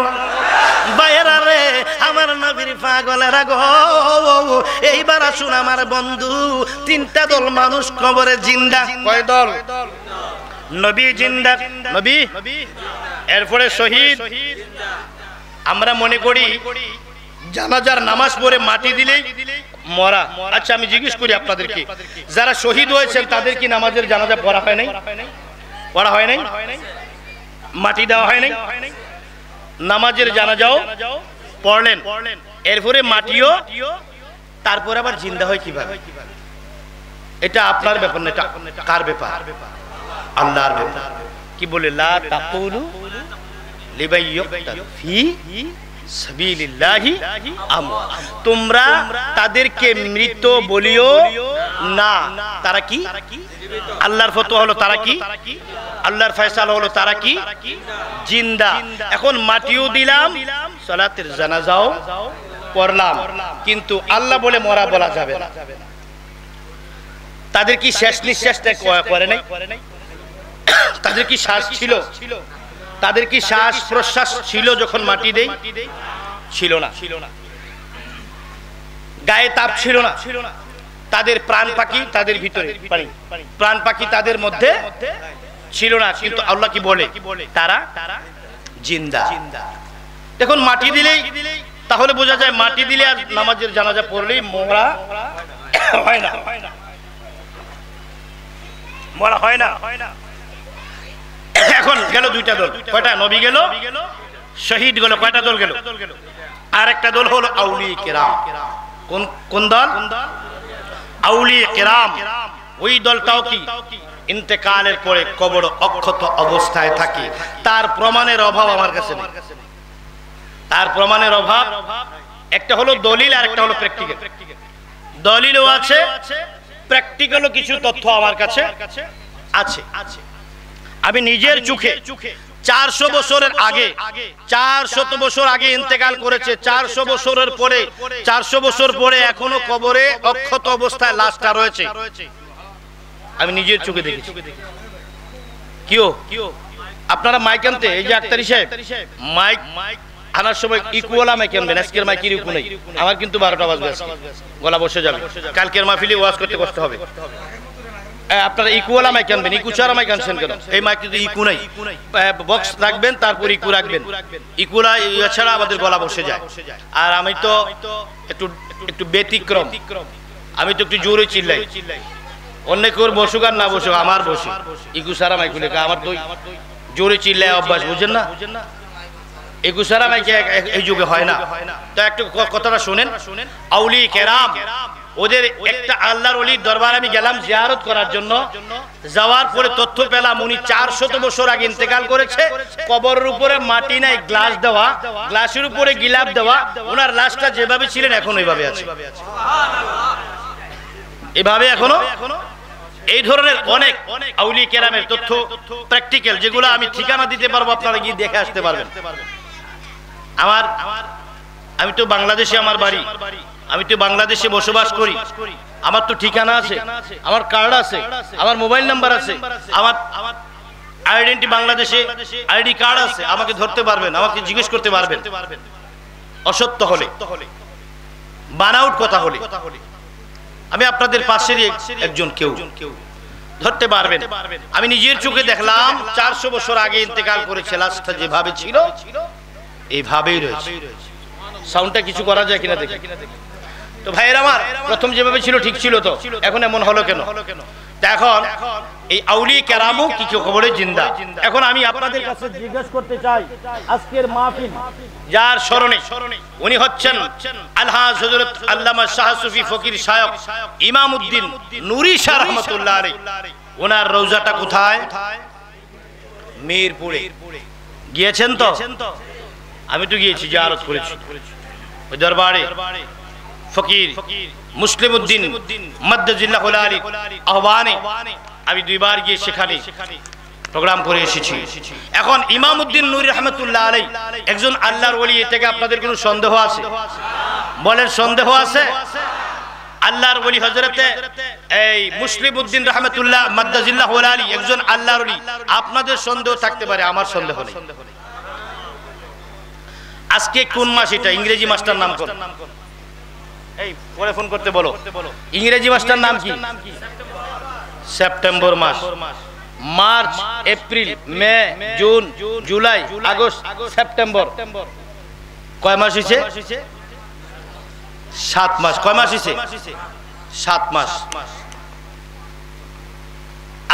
বাইরা রে আমার নবীর পাগলেরা গো। এইবার আসুন আমার বন্ধু তিনটা দল মানুষ কবরে জিন্দা। কয় দল? নবী জিন্দা। নবী? এরপরে শহীদ। আমরা মনে করি জানাজার নামাজ পড়ে মাটি দিলেই মরা। আচ্ছা আমি জিজ্ঞেস করি আপনাদেরকে, যারা শহীদ হয়েছেন, তাদের কি নামাজের জানাজা পড়া হয় নাই? পড়া হয় নাই? মাটি দেওয়া হয় নাই? নামাজের জানাজাও পড়লেন। এরপরে মাটিও, তারপরে আবার জিন্দা হয় কীভাবে? এটা আপনার ব্যাপার না, এটা কার ব্যাপার? আল্লাহর ব্যাপার। কি বলে, লা তাকুলু লিবাই ইয়ুক্তাল ফি তোমরা তাদেরকে মৃত বলিও না। তারা কি? আল্লাহর ফতোয়া হলো তারা কি? আল্লাহর ফয়সালা হলো তারা কি? জিন্দা। এখন মাটিও দিলাম সালাতের জানাজাও পড়লাম কিন্তু আল্লাহ বলে মরা বলা যাবে না। তাদের কি শেষ নিঃশ্বাসটা করে নাই? তাদের কি শ্বাস ছিল? তাদের কি শ্বাস প্রশ্বাস ছিল যখন মাটি দেই? ছিল না। ছিল না। গায়ে তাপ ছিল না। ছিল না। তাদের প্রাণ পাখি তাদের ভিতরে। পানি প্রাণ পাখি তাদের মধ্যে ছিল না। কিন্তু আল্লাহ কি বলে? তারা জিন্দা। জিন্দা। দেখুন মাটি দিলেই তাহলে বোঝা যায় মাটি দিলে আর নামাজের জানাজা পড়লেই মোরা হয় না হয় না। মরা হয় না। হয় না। এখন গেল দুইটা দল। কয়টা? নবী গেল, শহীদ গেল, কয়টা দল গেল? আর একটা দল হলো আউলি কেরাম। কোন কোন দল? আউলি কেরাম। ওই দলটাও কি? ইন্তেকালের পরে কবর অক্ষত অবস্থায় থাকে। তার প্রমাণের অভাব আমার কাছে নেই। তার প্রমাণের অভাব, একটা হলো দলিল আর একটা হলো প্র্যাকটিক্যাল। দলিলও আছে, প্র্যাকটিক্যালও কিছু তথ্য আমার কাছে আছে। আমি নিজের চোখে চারশো বছরের আগে চারশত বছর আগে ইন্তেকাল করেছে চারশো বছরের পরে চারশো বছর পরে এখনও কবরে অক্ষত অবস্থায় লাশটা রয়েছে। আমি নিজের চোখে দেখেছি। কিও আপনারা মাইক আনতে এই যে আক্তারি সাহেব মাইক মাইক আনার সময় ইকুয়ালা মাইক আনবেন আজকের মাইকের ইকু নেই? আমার কিন্তু বারোটা বাজবে গলা বসে যাবে। কালকের মাহফিলে ওয়াজ করতে কষ্ট হবে। আপনারা ইকুয়ালা মাইক আনবেন? ইকু ছাড়া মাইক আনছেন কেন? এই মাইক কিন্তু ইকু নাই বক্স রাখবেন, তারপর ইকু রাখবেন। ইকুলা ছাড়া আমাদের গলা বসে যায়। আর আমি তো একটু একটু ব্যতিক্রম। আমি তো একটু জোরে চিল্লাই। অন্য কেউ বসুক আর না বসুক, আমার বসি। ইকু সারা মাইক খুলে আমার তো জোরে চিল্লায় অভ্যাস, বুঝেন না? একুশ সারা মাইকে এই যুগে হয় না। তো একটু কথাটা শুনেন। আউলি কেরাম ওদের একটা আল্লাহর অলির দরবার আমি গেলাম জিয়ারত করার জন্য। যাওয়ার পরে তথ্য পেলাম, উনি চারশত বছর আগে ইন্তেকাল করেছে। কবরের উপরে মাটি নাই, গ্লাস দেওয়া। গ্লাসের উপরে গিলাপ দেওয়া। ওনার লাশটা যেভাবে ছিলেন, এখন ওইভাবে আছে। এভাবে এখনও? এই ধরনের অনেক আউলি কেরামের তথ্য প্র্যাকটিক্যাল যেগুলো আমি ঠিকানা দিতে পারব, আপনারা গিয়ে দেখে আসতে পারবেন। আমার, আমি তো বাংলাদেশে আমার বাড়ি। আমি তো বাংলাদেশে বসবাস করি। আমার তো ঠিকানা আছে। আমার কার্ড আছে। আমার মোবাইল নাম্বার আছে। আমার আইডেন্টি বাংলাদেশে। আইডি কার্ড আছে। আমাকে ধরতে পারবেন। আমাকে জিজ্ঞেস করতে পারবেন। অসত্য হলে। বানাউট কথা হলে। আমি আপনাদের পাশেরই একজন কেউ। ধরতে পারবেন। আমি নিজের চোখে দেখলাম চারশো বছর আগে ইন্তেকাল করেছে লাশটা যেভাবে ছিল এইভাবেই রয়েছে। সাউন্ডটা কিছু করা যায় কিনা দেখি। তো ভাইয়ের আমার প্রথম যেভাবে ছিল ঠিক ছিল তো। এখন এমন হলো কেন? এখন এই আউলি কেরামও কি কেউ খবরে জিন্দা? এখন আমি আপনাদের কাছে জিজ্ঞেস করতে চাই আজকের মাহফিল যার স্মরণে উনি হচ্ছেন আলহাজ হযরত আল্লামা শাহ সুফি ফকির শায়ক ইমাম উদ্দিন নুরি শাহ রহমাতুল্লাহ আলাইহি। ওনার রওজাটা কোথায়? মিরপুরে। গিয়েছেন তো? আমি তো গিয়েছি জিয়ারত করেছি। ওই দরবারে। ফকির মুসলিম উদ্দিন আহ্বানে আমি দুইবার গিয়ে সেখানে প্রোগ্রাম করে এসেছি। এখন ইমাম উদ্দিন নুর রহমতুল্লাহ আলাই একজন আল্লাহর ওলি থেকে আপনাদের কোনো সন্দেহ আছে? বলেন, সন্দেহ আছে? আল্লাহর ওলি হজরতে এই মুসলিম উদ্দিন রহমতুল্লাহ মাদ্দাজিল্লাহ আলী একজন আল্লাহর ওলি। আপনাদের সন্দেহ থাকতে পারে, আমার সন্দেহ নেই। আজকে কোন মাস এটা? ইংরেজি মাস্টার নাম কোন? এই পরে ফোন করতে বলো। ইংরেজি মাসটার নাম কি? সেপ্টেম্বর মাস। March April May June July August September. কয় মাস হয়েছে সাত মাস। কয় মাস হয়েছে সাত মাস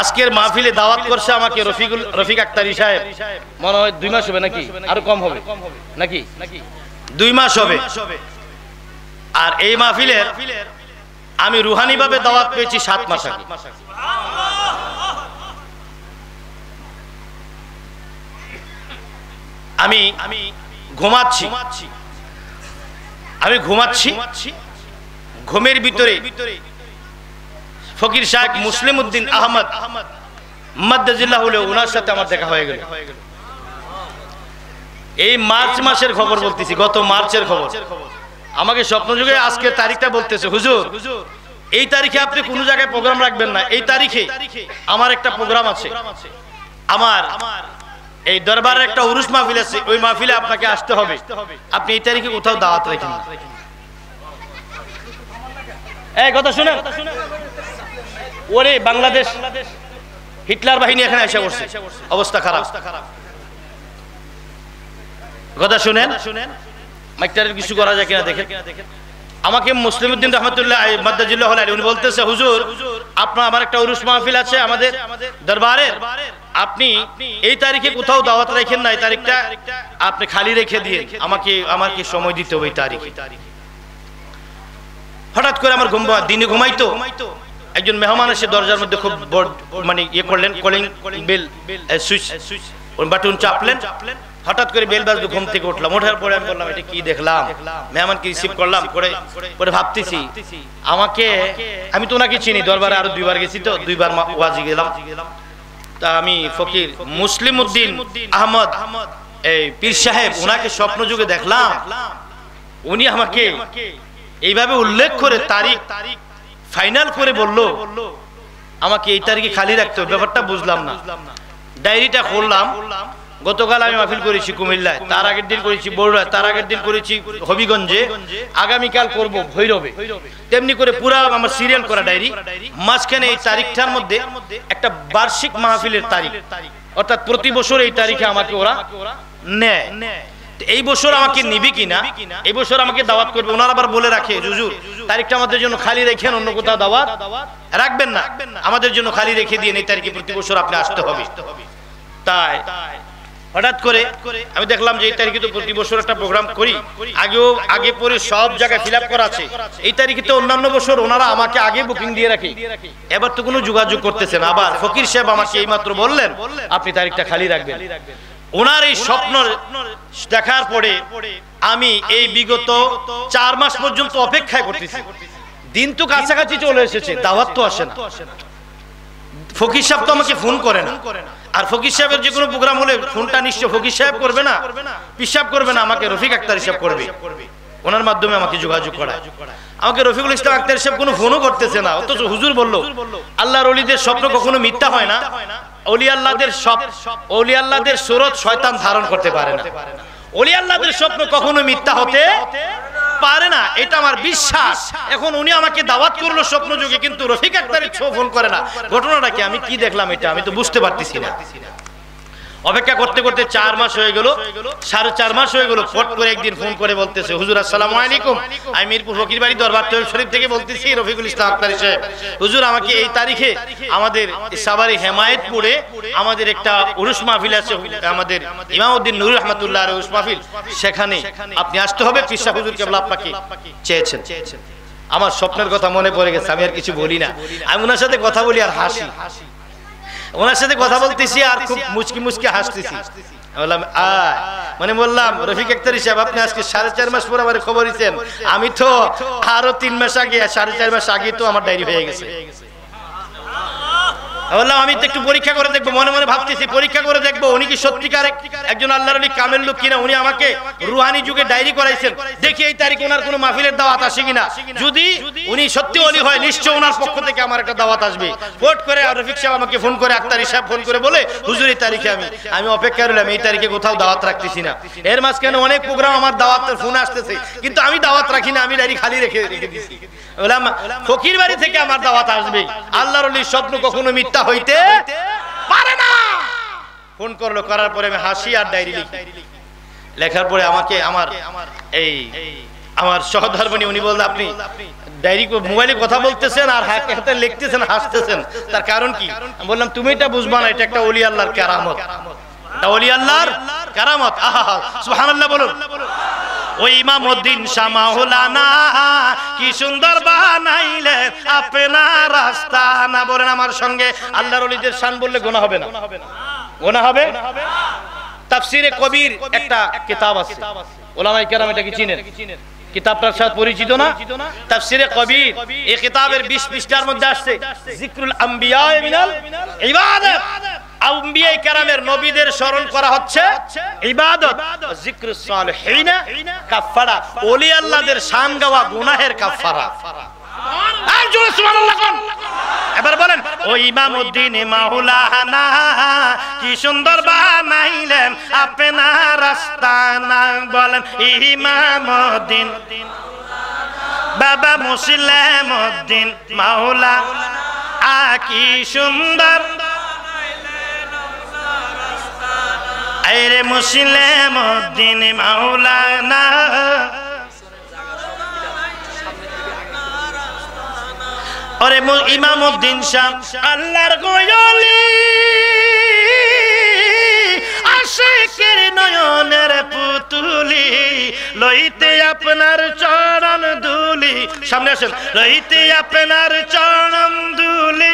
আজকের মাহফিলে দাওয়াত করছে আমাকে রফিকুল রফিক আক্তারি সাহেব। মনে হয় দুই মাস হবে নাকি? আরও কম হবে। নাকি? দুই মাস হবে। আর এই মাহফিলের আমি রুহানি ভাবে দাওয়াত পেয়েছি সাত মাস আগে। আমি আমি ঘুমাচ্ছি। আমি ঘুমাচ্ছি। ঘুমের ভিতরে ফকির সাহেব মুসলিম উদ্দিন আহমদ মাদ্দাজিল্লাহ হলে ওনার সাথে আমার দেখা হয়ে গেল। এই মার্চ মাসের খবর বলতেছি, গত মার্চের খবর। আমাকে স্বপ্নযুগে আজকের তারিখটা বলতেছে। হুজুর, এই তারিখে আপনি কোনো জায়গায় প্রোগ্রাম রাখবেন না। এই তারিখে আমার একটা প্রোগ্রাম আছে। আমার এই দরবারের একটা উরুস মাহফিল আছে। ওই মাহফিলে আপনাকে আসতে হবে। আপনি এই তারিখে কোথাও দাওয়াত রাখেন এই কথা শুনে। ওরে বাংলাদেশ, হিটলার বাহিনী এখানে এসে বসছে। অবস্থা খারাপ। কথা শুনেন শুনেন। মাইকটার কিছু করা যায় কিনা দেখেন। আমাকে মুসলিম উদ্দিন রহমতুল্লাহ উনি বলতেছে, হুজুর, আপনার আমার একটা উরুস মাহফিল আছে আমাদের দরবারের। আপনি এই তারিখে কোথাও দাওয়াত রেখেন না, এই তারিখটা আপনি খালি রেখে দিয়ে আমাকে আমাকে সময় দিতে হবে এই তারিখে। হঠাৎ করে আমার ঘুম দিনে ঘুমাইতো। একজন মেহমান এসে দরজার মধ্যে খুব বড় মানে ইয়ে করলেন কলিং বেল সুইচ বাটন চাপলেন। হঠাৎ করে বেল বাজলো ঘুম থেকে উঠলাম। ওঠার পরে আমি বললাম এটা কি দেখলাম? মেহমানকে রিসিভ করলাম? করে পরে ভাবতেছি আমাকে আমি তো ওনাকে চিনি দরবারে আরও দুইবার গেছি তো দুইবার ওয়াজি গেলাম। তা আমি ফকির মুসলিম উদ্দিন আহমদ এই পীর সাহেব ওনাকে স্বপ্ন যুগে দেখলাম। উনি আমাকে এইভাবে উল্লেখ করে তারিখ তারিখ ফাইনাল করে বলল আমাকে এই তারিখে খালি রাখতে ব্যাপারটা বুঝলাম না। ডায়েরিটা খুললাম। গতকাল আমি মাহফিল করেছি কুমিল্লায়, তার আগের দিন করেছি বড়ুয়ায় তার আগের দিন করেছি হবিগঞ্জে, আগামীকাল করব ভৈরবে। তেমনি করে পুরা আমার সিরিয়াল করা ডায়েরি মাঝখানে এই তারিখটার মধ্যে একটা বার্ষিক মাহফিলের তারিখ। অর্থাৎ প্রতি বছর এই তারিখে আমাকে ওরা নেয়। এই বছর আমাকে নিবি কিনা, এই বছর আমাকে দাওয়াত করবে, ওনারা আবার বলে রাখে জুজুর তারিখটা আমাদের জন্য খালি রেখেন, অন্য কোথাও দাওয়াত রাখবেন না। আমাদের জন্য খালি রেখে দিয়ে এই তারিখে প্রতি বছর আপনি আসতে হবে। তাই হঠাৎ করে আমি দেখলাম যে এই তারিখে তো প্রতি বছর একটা প্রোগ্রাম করি। আগেও, আগে পরে সব জায়গায় ফিল করা আছে। এই তারিখে তো অন্যান্য বছর ওনারা আমাকে আগে বুকিং দিয়ে রাখে। এবার তো কোনো যোগাযোগ করতেছেন আবার ফকির সাহেব আমাকে এইমাত্র বললেন, আপনি তারিখটা খালি রাখবেন। ওনার এই স্বপ্ন দেখার পরে আমি এই বিগত চার মাস পর্যন্ত অপেক্ষায় করতেছি। দিন তো কাছাকাছি চলে এসেছে, দাওয়াত তো আসে না। ফকির সাহেব তো আমাকে ফোন করে না। আর ফকির সাহেবের যে কোনো প্রোগ্রাম হলে ফোনটা নিশ্চয় ফকির সাহেব করবে না পিসাব করবে না, আমাকে রফিক আক্তার হিসাব করবে। ওনার মাধ্যমে আমাকে যোগাযোগ করায়। আমাকে রফিকুল ইসলাম আক্তার সাহেব কোনো ফোনও করতেছে না। অথচ হুজুর বলল, আল্লাহর অলিদের স্বপ্ন কখনো মিথ্যা হয় না। অলি আল্লাহদের সব অলি আল্লাহদের সুরত শয়তান ধারণ করতে পারে না। অলি আল্লাহদের স্বপ্ন কখনো মিথ্যা হতে পারে না এটা আমার বিশ্বাস। এখন উনি আমাকে দাওয়াত করল স্বপ্ন যুগে কিন্তু রফিক আক্তারের ছো ফোন করে না। ঘটনাটা কি? আমি কি দেখলাম এটা? আমি তো বুঝতে পারতেছি না। অপেক্ষা করতে করতে চার মাস হয়ে গেল, সাড়ে চার মাস হয়ে গেল, ফট করে একদিন ফোন করে বলতেছে, হুজুর, আসসালামু আলাইকুম। আমি মিরপুর ফকির বাড়ি দরবার শরীফ থেকে বলতেছি, রফিকুল ইসলাম আক্তারি সাহেব, হুজুর, আমাকে এই তারিখে আমাদের সাবারি হেমায়েতপুরে আমাদের একটা উরুস মাহফিল আছে, আমাদের ইমামউদ্দিন নুর রহমতুল্লাহ উরুস মাহফিল, সেখানে আপনি আসতে হবে। পিসা হুজুর কেবল আপনাকে চেয়েছেন। আমার স্বপ্নের কথা মনে পড়ে গেছে, আমি আর কিছু বলি না। আমি ওনার সাথে কথা বলি আর হাসি। ওনার সাথে কথা বলতেছি আর খুব মুচকি মুচকি হাসতেছি। বললাম আয়। মানে বললাম রফিক আক্তারি সাহেব আপনি আজকে সাড়ে চার মাস পর আমার খবর দিচ্ছেন আমি তো আরও তিন মাস আগে সাড়ে চার মাস আগে তো আমার ডায়েরি হয়ে গেছে। বললাম, আমি তো একটু পরীক্ষা করে দেখব। মনে মনে ভাবতেছি, পরীক্ষা করে দেখব। উনি কি সত্যিকার একজন আল্লাহর আলী কামেল লোক কিনা? উনি আমাকে রুহানি যুগে ডায়েরি করাইছেন। দেখি এই তারিখ ওনার কোনো মাহফিলের দাওয়াত আসে কিনা? যদি উনি সত্যি অলি হয়, নিশ্চয় ওনার পক্ষ থেকে আমার একটা দাওয়াত আসবে। ফোট করে রফিক সাহেব আমাকে ফোন করে, আক্তারি সাহেব ফোন করে বলে, হুজুর, এই তারিখে আমি আমি অপেক্ষা রইলাম, এই তারিখে কোথাও দাওয়াত রাখতেছি না। এর মাঝখানে অনেক প্রোগ্রাম আমার দাওয়াতের ফোন আসতেছে, কিন্তু আমি দাওয়াত রাখি না, আমি ডায়েরি খালি রেখে রেখে বললাম ফকির বাড়ি থেকে আমার দাওয়াত আসবে। আল্লাহর স্বপ্ন কখনো মিথ্যা হইতে পারে না। ফোন করল, করার পরে আমি হাসি আর ডায়েরি লিখি। লেখার পরে আমাকে আমার এই, আমার সহধর্মণী উনি বললেন আপনি ডায়েরি মোবাইলে কথা বলতেছেন আর হাতে লিখতেছেন, হাসতেছেন। তার কারণ কি? বললাম, তুমি এটা বুঝবা না, এটা একটা অলি আল্লাহর কারামত। অলি আল্লাহর কারামত? আহা, সুবহানাল্লাহ বলুন। ওই ইমামউদ্দিন শাহ মাওলানা কি সুন্দর বানাইলে আপনার রাস্তা না? বলেন আমার সঙ্গে আল্লাহর ওলিদের শান বললে গোনা হবে না। গোনা হবে? তাফসিরে কবির একটা কিতাব আছে। ওলামাই কেরাম এটা কি চিনেন। কিতাবটার সাথে পরিচিত না? তাফসিরে কবির এই কিতাবের 20 পৃষ্ঠার মধ্যে আসছে, জিকরুল আম্বিয়া মিনাল ইবাদত। আম্বিয়ায়ে কেরামের নবীদের স্মরণ করা হচ্ছে এবার বলেন, ও ইমাম উদ্দিন মাওলানা, কি সুন্দর বানাইলেন আপনার রাস্তা না বলেন ইমাম উদ্দিন বাবা মুসলিম উদ্দিন মাওলা আ কি সুন্দর আরে মুসলিম উদ্দিন মাওলানা। ওরে ইমাম উদ্দিন আল্লাহর গোয়লি। আশিকের নয়নের পুতুলি, লইতে আপনার চরণ দুলি সামনে আসেন, লইতে আপনার চরণ দুলি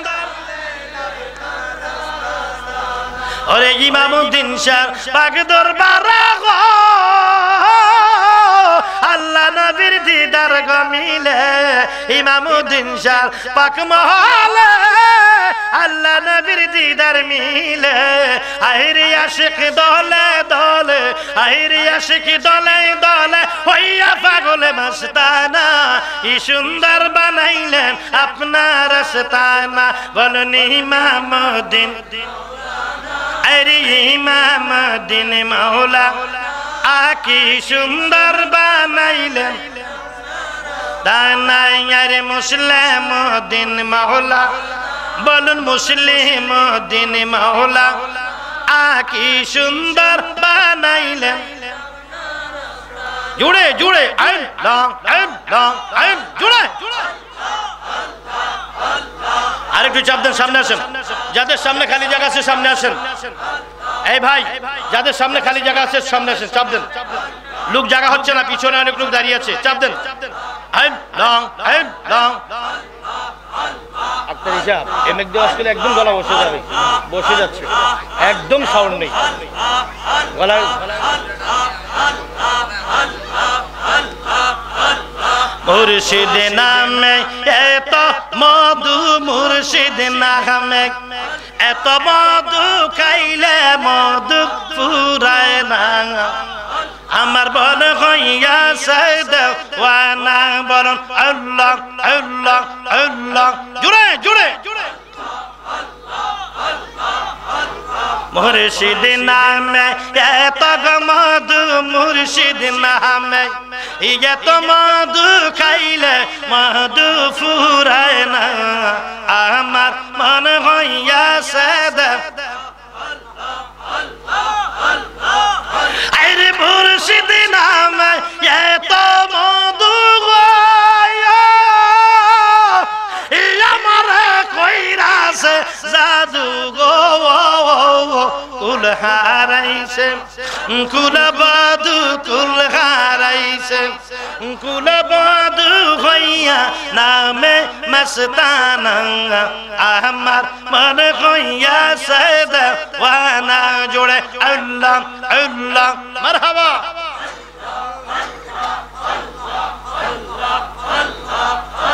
ওরে ইমামউদ্দিন শাহ পাক দরবার আল্লাহ নবীর দিদার গমিলে ইমামউদ্দিন শাহ, পাক মহলে। আল্লাহ নবীর দিদার মিলে। আহিরি আশিক দলে দলে আহিরি আশিক দলে দলে, হইয়া পাগলে মস্তানা ই সুন্দর বানাইলেন আপনার রাস্তানা বলুন ইমামউদ্দিন আরে ইমাম দিন মাওলা, আকি সুন্দর বানাইলেন। দানাই আরে মুসলিম দিন মাওলা, বলুন মুসলিম দিন মাওলা, আকি সুন্দর বানাইলেন। জুড়ে জুড়ে, আইন, লং আইন লং, আইন, জুড়ে। আরেকটু চাপ দেন সামনে আসেন। যাদের সামনে খালি জায়গা আছে, সামনে আসেন। এই ভাই, যাদের সামনে খালি জায়গা আছে, সামনে আসেন, চাপ দেন। লোক জায়গা হচ্ছে না, পিছনে অনেক লোক দাঁড়িয়ে আছে, চাপ দেন। এমএক দেওয়া আসলে একদম গলা বসে যাবে, বসে যাচ্ছে। একদম সাউন্ড নেই। গলা মুর্শিদ নামে, এত মধু মুর্শিদ নামে। এত মধু খাইলে মধু ফুরায় না। আমার বল হইয়া দেওয়ানা বলুন আল্লাহ আল্লাহ আল্লাহ। জুড়ে জুড়ে জুড়ে মুর্শিদ নামে, এত মধু মুর্শিদ নামে। এত মধু খাইলে মধু ফুরায় না। আমার মন হইয়া সেদ। আরে মুর্শিদ নামে, এত মধু আমার কইরাছে জাদু গো কুল হারাইছে, কুল কুল হারাইছে, কুল হইয়া নামে মস্তানা মন হইয়া সদ ওয়ানা জোড়ে, আল্লাহ আল্লাহ, মারহাবা।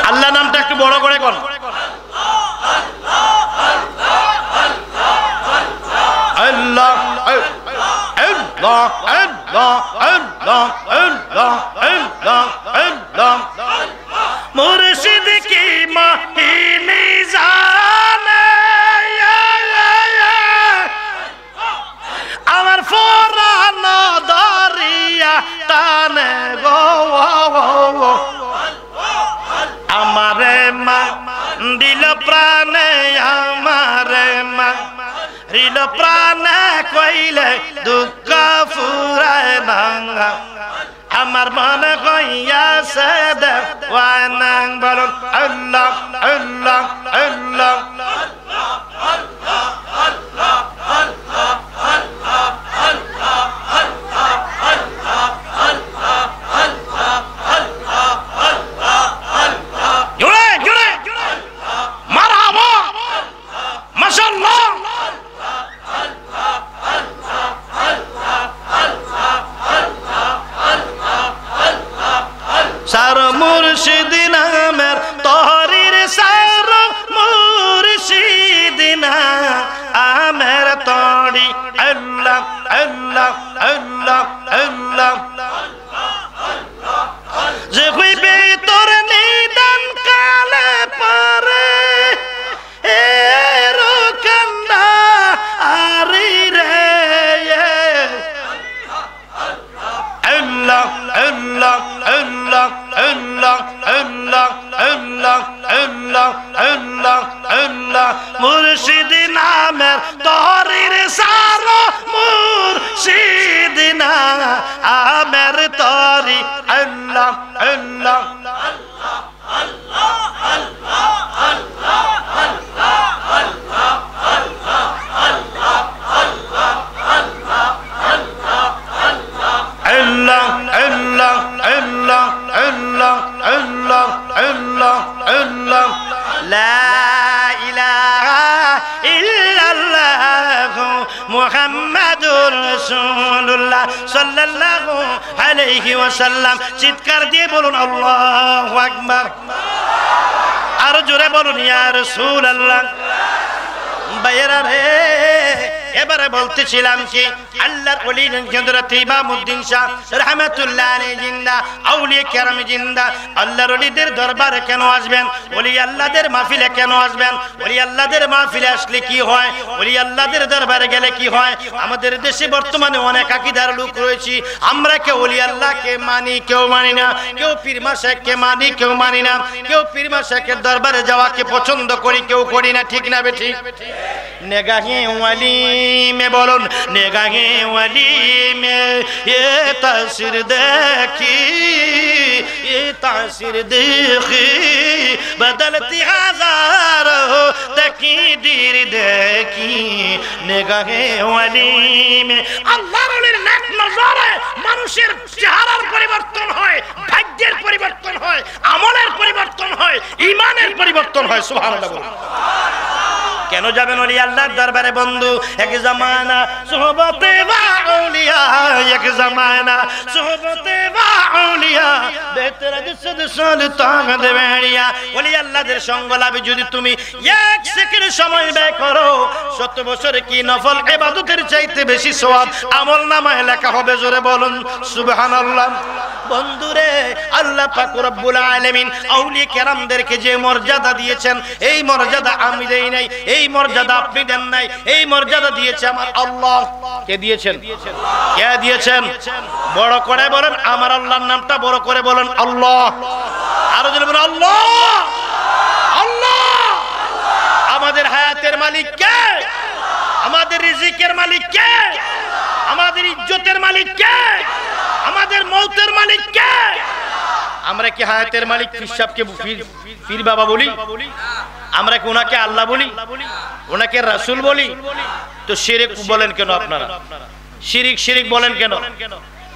আল্লাহ নামটা একটু বড় করে কোন আল্লাহ আমার গো আমারে মা দিল প্রাণে দিল প্রাণে কইলে দুঃখ ফুরায় না আমার মনে কইয়া সে দেওয়ানাং বলুন, আল্লাহ আল্লাহ আল্লাহ। তরির সারো মুর্শিদ না আমের তরি আল্লাহ আল্লাহ আল্লাহ। সাল্লাল্লাহু আলাইহি ওয়াসাল্লাম চিৎকার দিয়ে বলুন, আল্লাহ আকবার। আর জোরে বলুন, ইয়া রাসূলুল্লাহ। বাইরা রে এবারে বলতেছিলাম কি, আল্লাহর ওলি হযরত ইমামউদ্দিন শাহ, রাহমাতুল্লাহ আলাইহি জিন্দা, আউলিয়া کرام জিন্দা। আল্লাহর ওলিদের দরবারে কেন আসবেন? ওলি আল্লাহদের মাহফিলে কেন আসবেন? ওলি আল্লাহদের মাহফিলে আসলে কি হয়? ওলি আল্লাহদের দরবারে গেলে কি হয়? আমাদের দেশে বর্তমানে অনেক আকীদার লোক রয়েছে। আমরা কেউ ওলি আল্লাহকে মানি, কেউ মানি না। কেউ পীর মাশাইখকে মানি, কেউ মানি না। কেউ পীর মাশাইখের দরবারে যাওয়াকে পছন্দ করি, কেউ করি না। ঠিক না বেঠিক ঠিক? বলুন এ তাসির দেখি, এ তাসির দেখি, বদলতি হাজার দেখি দীর দেখি নেগাহে ওয়ালিমে। মে মানুষের চেহারার পরিবর্তন হয়, ভাগ্যের পরিবর্তন হয়, আমলের পরিবর্তন হয়, ইমানের পরিবর্তন হয়, সুবহানাল্লাহ কেন যাবেন ওলি আল্লাহর দরবারে বন্ধু? এক জামানা সোহবতে বা আউলিয়া, এক জামানা সোহবতে বা আউলিয়া, বেতর দিসদ সুলতান দেবেড়িয়া। ওলি আল্লাহদের সঙ্গ লাভে যদি তুমি এক সেকেন্ড সময় ব্যয় করো সত্য বছরে কি নফল ইবাদতের চাইতে বেশি সওয়াব? আমল নামায় লেখা হবে, জোরে বলুন, সুবহানাল্লাহ। বন্ধুরে, আল্লাহ পাক রব্বুল আলামিন আউলিয়া কেরামদেরকে যে মর্যাদা দিয়েছেন, এই মর্যাদা আমি দেই নাই এই মর্যাদা আপনি দেন নাই, এই মর্যাদা দিয়েছে আমার আল্লাহ। কে দিয়েছেন? কে দিয়েছেন? বড় করে বলেন, আমার আল্লাহর নামটা বড় করে বলেন আল্লাহ। আরও যদি বলেন, আল্লাহ! আল্লাহ! আমাদের হায়াতের মালিক কে? আমাদের রিজিকের মালিক কে? আমাদের ইজ্জতের মালিক কে? আমাদের মৌতের মালিক কে? আমরা কি হায়াতের মালিক? পিসাবকে পীর বাবা বলি? আমরা কি ওনাকে আল্লাহ বলি? ওনাকে রাসুল বলি? তো শিরিক বলেন কেন আপনারা? শিরিক শিরিক বলেন কেন?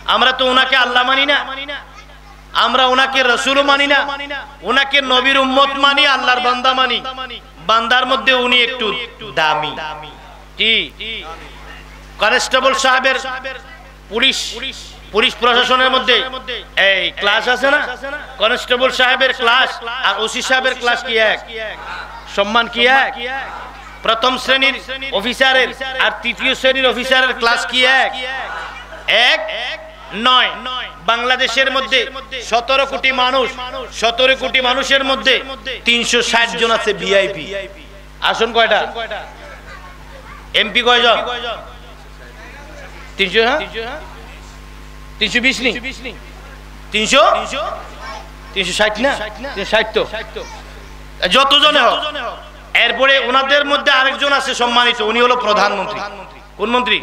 আমরা তো ওনাকে আল্লাহ মানি না। আমরা ওনাকে রসুলও মানি না। ওনাকে নবীর উম্মত মানি আল্লাহর বান্দা মানি। বান্দার মধ্যে উনি একটু দামি। কি? কনস্টেবল সাহেবের পুলিশ। পুলিশ প্রশাসনের মধ্যে? এই ক্লাস আছে না? কনস্টেবল সাহেবের ক্লাস আর ওসি সাহেবের ক্লাস কি এক? সম্মান কি এক? প্রথম শ্রেণির অফিসারের আর তৃতীয় শ্রেণির অফিসারের ক্লাস কি এক? এক? নয়। বাংলাদেশের মধ্যে সতেরো কোটি মানুষ সতেরো কোটি মানুষের মধ্যে তিনশো ষাট জন আছে ভিআইপি। আসন কয়টা? এমপি কয়জন? তিনশো হ্যাঁ? তিনশো বিশ নি তিনশো তিনশো? ষাট না? ষাট তো। যতজনে হোক। এরপরে ওনাদের মধ্যে আরেকজন আছে সম্মানিত উনি হলো প্রধানমন্ত্রী। কোন মন্ত্রী?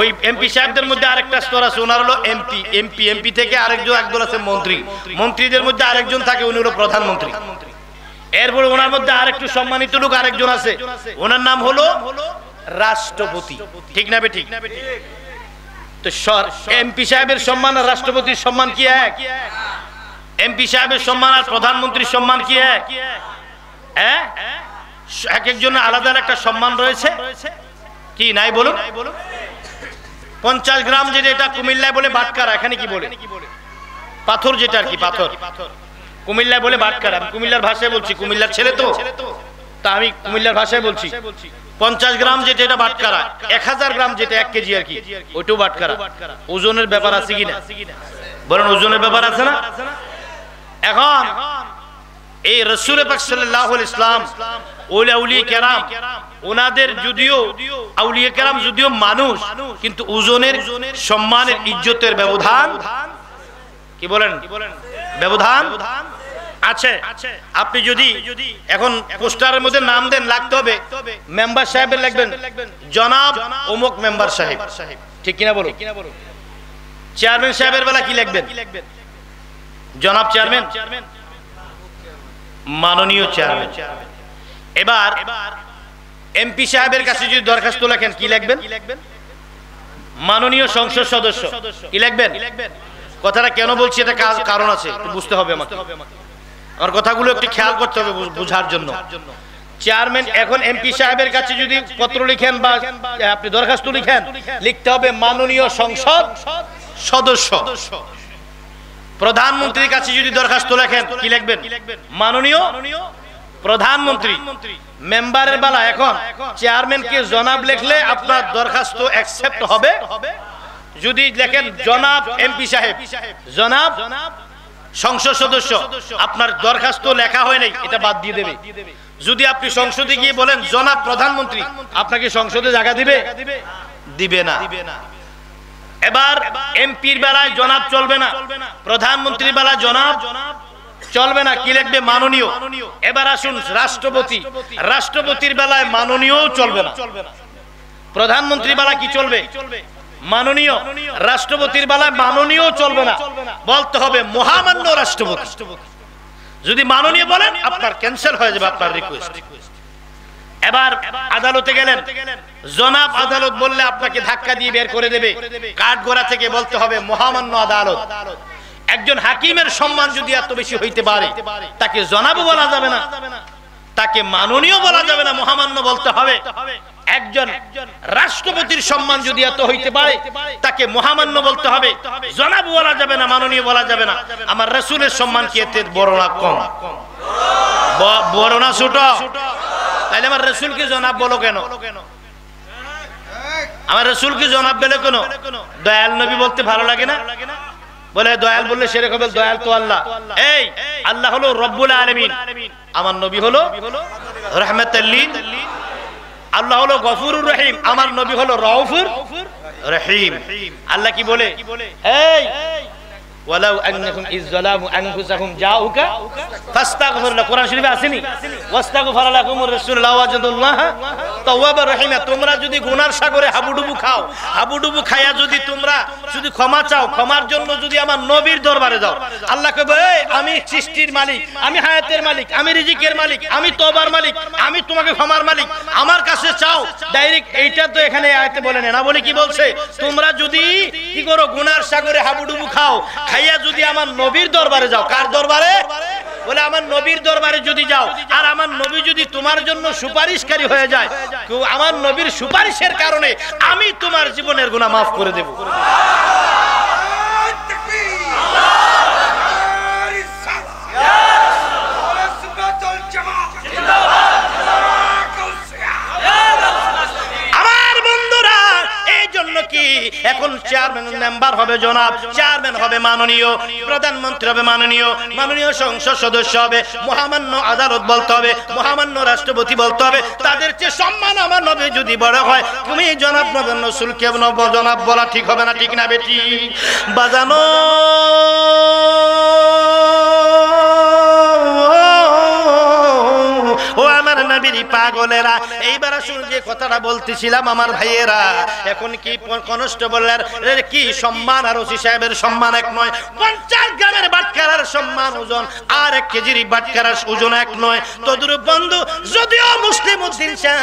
ওই এমপি সাহেবদের মধ্যে আরেকটা স্তর আছে ওনার হলো এমপি এমপি এমপি থেকে আরেকজন একদল আছে মন্ত্রী। মন্ত্রীদের মধ্যে আরেকজন থাকে উনি হলো প্রধানমন্ত্রী। এরপরে ওনার মধ্যে আরেকটু সম্মানিত লোক আরেকজন আছে। ওনার নাম হলো রাষ্ট্রপতি। ঠিক না বে ঠিক। তো এমপি সাহেবের সম্মান আর রাষ্ট্রপতির সম্মান কি এক? এমপি সাহেবের সম্মান আর প্রধানমন্ত্রীর সম্মান কি এক? এক একজনের আলাদা একটা সম্মান রয়েছে? কি, নাই বলুন? পঞ্চাশ গ্রাম যেটা, এটা কুমিল্লায় বলে বাটকারা, এখানে কি বলে? পাথর যেটা আর কি, পাথর। কুমিল্লায় বলে বাটকারা কুমিল্লার ভাষায় বলছি, কুমিল্লার ছেলে তো। তা আমি কুমিল্লার ভাষায় বলছি। পঞ্চাশ গ্রাম যেটা, এটা বাটকারা। এক হাজার গ্রাম যেটা, এক কেজি আর কি। ওইটাও বাটকারা। ওজনের ব্যাপার আছে কিনা? বলেন, ওজনের ব্যাপার আছে না? এখন এই রসুল ইসলাম ওলিয়া কেরাম, ওনাদের যদিও, আউলিয়া কেরাম যদিও মানুষ, কিন্তু ওজনের সম্মানের ইজ্জতের ব্যবধান, কি বলেন? ব্যবধান? আছে। আপনি যদি এখন পোস্টারের মধ্যে নাম দেন লাগতে হবে। মেম্বার সাহেবের লিখবেন জনাব অমুক মেম্বার সাহেব। ঠিক কিনা বলুন? চেয়ারম্যান সাহেবের বেলা কি লিখবেন? জনাব চেয়ারম্যান। মাননীয় চেয়ারম্যান। এবার এবার এমপি সাহেবের কাছে যদি দরখাস্ত লেখেন কি লিখবেন? মাননীয় সংসদ সদস্য। কি লিখবেন? কথাটা কেন বলছি? এটা কারণ আছে। বুঝতে হবে আমাকে। আমার কথাগুলো একটু খেয়াল করতে হবে বোঝার জন্য। চেয়ারম্যান এখন এমপি সাহেবের কাছে যদি পত্র লিখেন বা আপনি দরখাস্ত লিখেন, লিখতে হবে মাননীয় সংসদ সদস্য। প্রধানমন্ত্রীর কাছে যদি দরখাস্ত লেখেন কি লিখবেন? মাননীয় প্রধানমন্ত্রী। মেম্বারের বেলা এখন চেয়ারম্যানকে জনাব লিখলে আপনার দরখাস্ত অ্যাকসেপ্ট হবে। যদি লেখেন জনাব এমপি সাহেব জনাব জনাব সংসদ সদস্য, আপনার দরখাস্ত লেখা হয় নাই, এটা বাদ দিয়ে দেবে। যদি আপনি সংসদে গিয়ে বলেন, জনাব প্রধানমন্ত্রী, আপনাকে সংসদে জায়গা দিবে? দিবে না। এবার এমপির বেলায় জনাব চলবে না, প্রধানমন্ত্রীর বেলায় জনাব চলবে না, কি লিখবে? মাননীয়। এবার আসুন, রাষ্ট্রপতি, রাষ্ট্রপতির বেলায় মাননীয় চলবে না। প্রধানমন্ত্রী বেলা কি চলবে? মাননীয় রাষ্ট্রপতির বেলায় মাননীয় চলবে না। বলতে হবে মহামান্য রাষ্ট্রপতি। যদি মাননীয় বলেন আপনার ক্যান্সেল হয়ে যাবে আপনার রিকোয়েস্ট এবার আদালতে গেলেন। জনাব আদালত বললে আপনাকে ধাক্কা দিয়ে বের করে দেবে। কাঠগোড়া থেকে বলতে হবে মহামান্য আদালত। একজন হাকিমের সম্মান যদি এত বেশি হইতে পারে তাকে জনাবও বলা যাবে না। তাকে মাননীয় বলা যাবে না। মহামান্য বলতে হবে। একজন রাষ্ট্রপতির সম্মান যদি এত হইতে পারে তাকে মহামান্য বলতে হবে। জনাব বলা যাবে না মাননীয় বলা যাবে না। আমার রসুলের সম্মান কি এতে বড় না কম? ব- বড় না ছোট? তাইলে আমার রসুলকে জনাব বলো কেন? আমার রসুলকে জনাব বলে কেন? দয়াল নবী বলতে ভালো লাগে না? বলে দয়াল বললে সেরকম বলে, দয়াল তো আল্লাহ। এই আল্লাহ হলো রব্বুল আলমিন। আমার নবী হলো রহমতাল্লিন আল্লাহ হলো গফুরুর রহিম, আমার নবী হলো রউফুর রহিম। আল্লাহ কি বলে? এই, ওয়ালাউ আন্নাকুম ইজ যালামু আনফুসাকুম জাউকা ফাস্তাগফির লাহ কোরআন শরীফে আসেনি? ওয়াস্তাগফার লাকুমুর রাসূলুল্লাহ ওয়াজাদুল্লাহ তোমরা যদি গুনার সাগরে হাবুডুবু খাও, হাবুডুবু খায়া যদি তোমরা যদি ক্ষমা চাও, ক্ষমার জন্য যদি আমার নবীর দরবারে যাও, আল্লাহ আমি সৃষ্টির মালিক, আমি হায়াতের মালিক, আমি রিজিকের মালিক, আমি তওবার মালিক, আমি তোমাকে ক্ষমার মালিক, আমার কাছে চাও। ডাইরেক্ট এইটা তো এখানে আয়াতে বলে না বলে কি বলছে? তোমরা যদি কি করো, গুনার সাগরে হাবুডুবু খাও, খাইয়া যদি আমার নবীর দরবারে যাও, কার দরবারে? বলে, আমার নবীর দরবারে যদি যাও, আর আমার নবী যদি তোমার জন্য সুপারিশকারী হয়ে যায় আমার নবীর সুপারিশের কারণে আমি তোমার জীবনের গুণা মাফ করে দেব। এখন চেয়ারম্যান মেম্বার হবে জনাব চেয়ারম্যান হবে মাননীয়, প্রধানমন্ত্রী হবে মাননীয় মাননীয় সংসদ সদস্য হবে, মহামান্য আদালত বলতে হবে, মহামান্য রাষ্ট্রপতি বলতে হবে, তাদের চেয়ে সম্মান আমার নবে যদি বড় হয়, তুমি জনাব নবেন রসুলকে নব জনাব বলা ঠিক হবে না, ঠিক না বেটি? বাজানো! নবীর পাগলেরা। এইবার আসুন যে কথাটা বলতেছিলাম আমার ভাইয়েরা, এখন কি কনস্টেবলের কি সম্মান? আর ওসি সাহেবের সম্মান এক নয়, পঞ্চাশ গ্রামের বাটকারার সম্মান ওজন, আর এক কেজির বাটকারার ওজন এক নয়। তদুর বন্ধু, যদিও মুসলিম উদ্দিন শাহ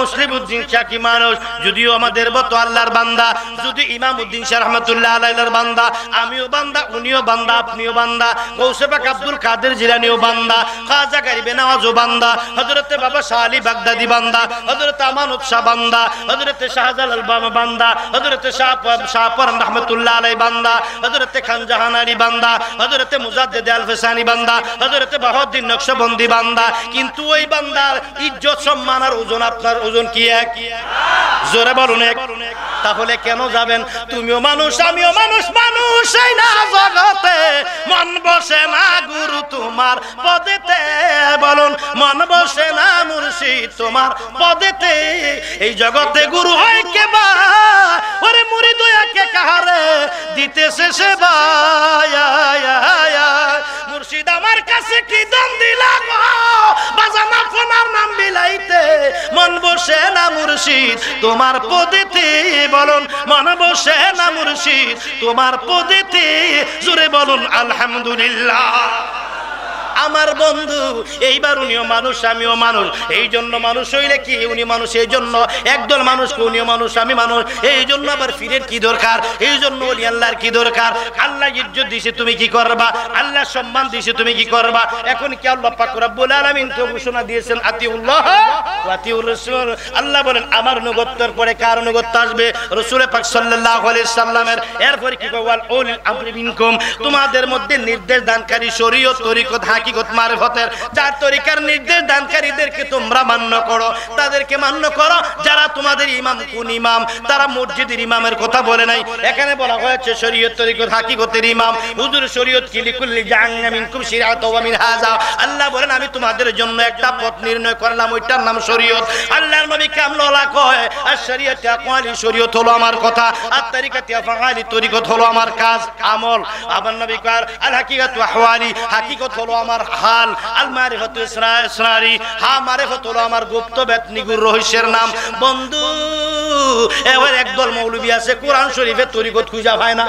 মুসলিম উদ্দিন শাহ কি মানুষ? যদিও আমাদের মতো আল্লাহর বান্দা, যদি ইমাম উদ্দিন শাহ রহমতুল্লাহ আলাইহির বান্দা, আমিও বান্দা, উনিও বান্দা, আপনিও বান্দা গৌসেবাক আব্দুল কাদের জিলানিও বান্দা, খাজা গারিবে নওয়াজও বান্দা, হযরতে বাবা শাহ বাগদাদি বান্দা আমানত শাহ বান্দা বাবা বান্দা শাহ রহমতুল্লাহ আলাই বান্দা, হযরতে খান জাহান আলী বান্দা, হযরতে মুজাদ্দিদ আল ফেসানি বান্দা, হযরতে বাহাউদ্দিন নকশবন্দি বান্দা। কিন্তু ওই বান্দার ইজ্জত, সম্মান আর ওজন আপনার ওজন কি এক? জোরে বলুন এক। তাহলে কেন যাবেন? তুমিও মানুষ, আমিও মানুষ মানুষ এই না জগতে। মন বসে না গুরু তোমার পদেতে। বলুন, মন বসে না মুর্শিদ তোমার পদেতে। এই জগতে গুরু হয় কেবা ওরে মুড়ি দয়াকে কাহারে? দিতেছে সেবা মুর্শিদ আমার কাছে কি দম দিলা নাম বিলাইতে মন বসে না মুর্শিদ তোমার পদিতে। বলুন, মন বসে না মুর্শিদ তোমার পদিতে। জোরে বলুন, আলহামদুলিল্লাহ। আমার বন্ধু। এইবার উনিও মানুষ, আমিও মানুষ। এই জন্য মানুষ হইলে কি? উনি মানুষ, এই জন্য। একদল মানুষ, উনিও মানুষ, আমি মানুষ। এই জন্য আবার ফিরের কি দরকার? এই জন্য ওলি আল্লাহর কি দরকার? আল্লাহ ইজ্জত দিছে, তুমি কি করবা? আল্লাহ সম্মান দিছে, তুমি কি করবা? এখন কি আল্লাহ পাক রব্বুল আলামিন তো ঘোষণা দিয়েছেন, আতিউল্লাহ ওয়া আতিউর রাসূল আল্লাহ বলেন, আমার নগত্যর পরে কার নগত্য আসবে? রাসূল পাক সাল্লাল্লাহু আলাইহি সাল্লামের, এরপরে কি কওয়াল উল আমরি মিনকুম তোমাদের মধ্যে নির্দেশ দানকারী শরীয়ত, তরিকত হাকিকত মারফতের যার তরিকার নির্দেশ দানকারীদেরকে তোমরা মান্য করো, তাদেরকে মান্য করো, যারা তোমাদের ইমাম কোন ইমাম, তারা মসজিদের ইমামের কথা বলে নাই। এখানে বলা হয়েছে, শরীয়ত তরিকত হাকিকতের ইমাম। হুজুর, শরীয়ত কি? লিকুল্লি জাআন্না মিনকুম শিরাত ওয়া মিন হাযা আল্লাহ বলেন, আমি তোমাদের জন্য একটা পথ নির্ণয় করলাম, ওইটার নাম শরীয়ত। আল্লাহর নবী কামলা কয় আর শরীয়ত আকওয়ালি শরীয়ত হলো আমার কথা, আর তরিকাত আফআলি, তরিকত হলো আমার কাজ, আমল। আমার নবী কয় আল হাকিকাত ওয়া আহওয়ালি, হাকিকত হলো আমার হাল আল মারিফাতু ইসরারি হা মারিফত হলো আমার গুপ্ত বেদ নিগুর রহস্যের নাম। বন্ধু, এবার একদল মৌলবী আছে, কোরআন শরীফের তরিকত খুঁজা পায় না।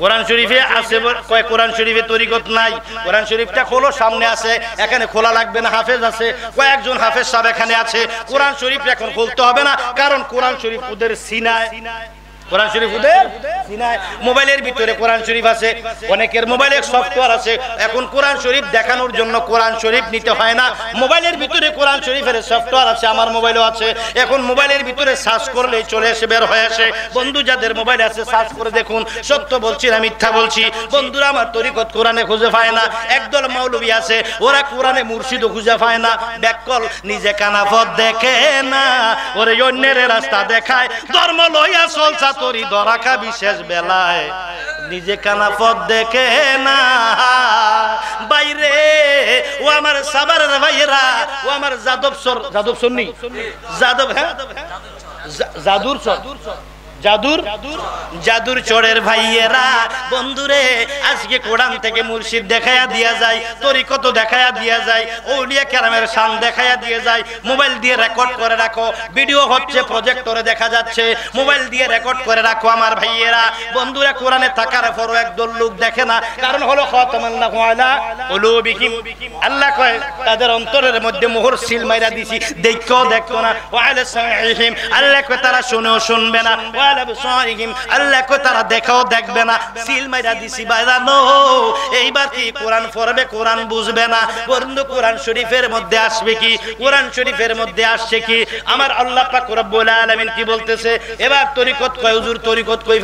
কোরআন শরীফে আছে কয় কোরআন শরীফে তরিকত নাই? কোরআন শরীফটা খোলো, সামনে আছে, এখানে খোলা লাগবে না, হাফেজ আছে। কয়েকজন হাফেজ সাহেব এখানে আছে। কোরআন শরীফ এখন খুলতে হবে না, কারণ কোরআন শরীফ ওদের সিনায়। কোরআন শরীফ ওদের মোবাইলের ভিতরে কোরআন শরীফ আছে। অনেকের মোবাইলে সফটওয়্যার আছে। এখন কোরআন শরীফ দেখানোর জন্য কোরআন শরীফ নিতে হয় না। মোবাইলের ভিতরে কোরআন শরীফের সফটওয়্যার আছে, আমার মোবাইলও আছে। এখন মোবাইলের ভিতরে সার্চ করলেই চলে এসে, বের হয়ে আসে। বন্ধু যাদের মোবাইল আছে সার্চ করে দেখুন। সত্য বলছি না মিথ্যা বলছি। বন্ধুরা আমার তরিকত কোরআনে খুঁজে পায় না। একদল মৌলবী আছে, ওরা কোরআনে মুর্শিদও খুঁজে পায় না। ব্যাকল নিজে কানাফত দেখে না। ওরে অন্যের রাস্তা দেখায়। ধর্ম লইয়া চলছা তোরি খাবি বিশেষ বেলায়। নিজে কানা পদ দেখে না। বাইরে, ও আমার সাবারের ভাইয়েরা, ও আমার যাদব সর যাদব সন্নি যাদব হ্যাঁ সর। জাদুর? জাদুর চোরের ভাইয়েরা, বন্ধুরে, আজকে কোরআন থেকে মুর্শিদ দেখায়া দিয়া যায়, তরিকত দেখায়া দিয়া যায় ওলিয়া কেরামের শান দেখায়া দিয়ে যায়, মোবাইল দিয়ে রেকর্ড করে রাখো, ভিডিও হচ্ছে প্রজেক্টরে দেখা যাচ্ছে, মোবাইল দিয়ে রেকর্ড করে রাখো আমার ভাইয়েরা, বন্ধুরা কোরআনে থাকার পরও একদল লোক দেখে না, কারণ হলো আল্লাহ কয়, তাদের অন্তরের মধ্যে মোহর সিল মাইরা দিছি, দেখো দেখো না আল্লাহ কয়, তারা শুনেও শুনবে না এবার তরিকত তরিকত কই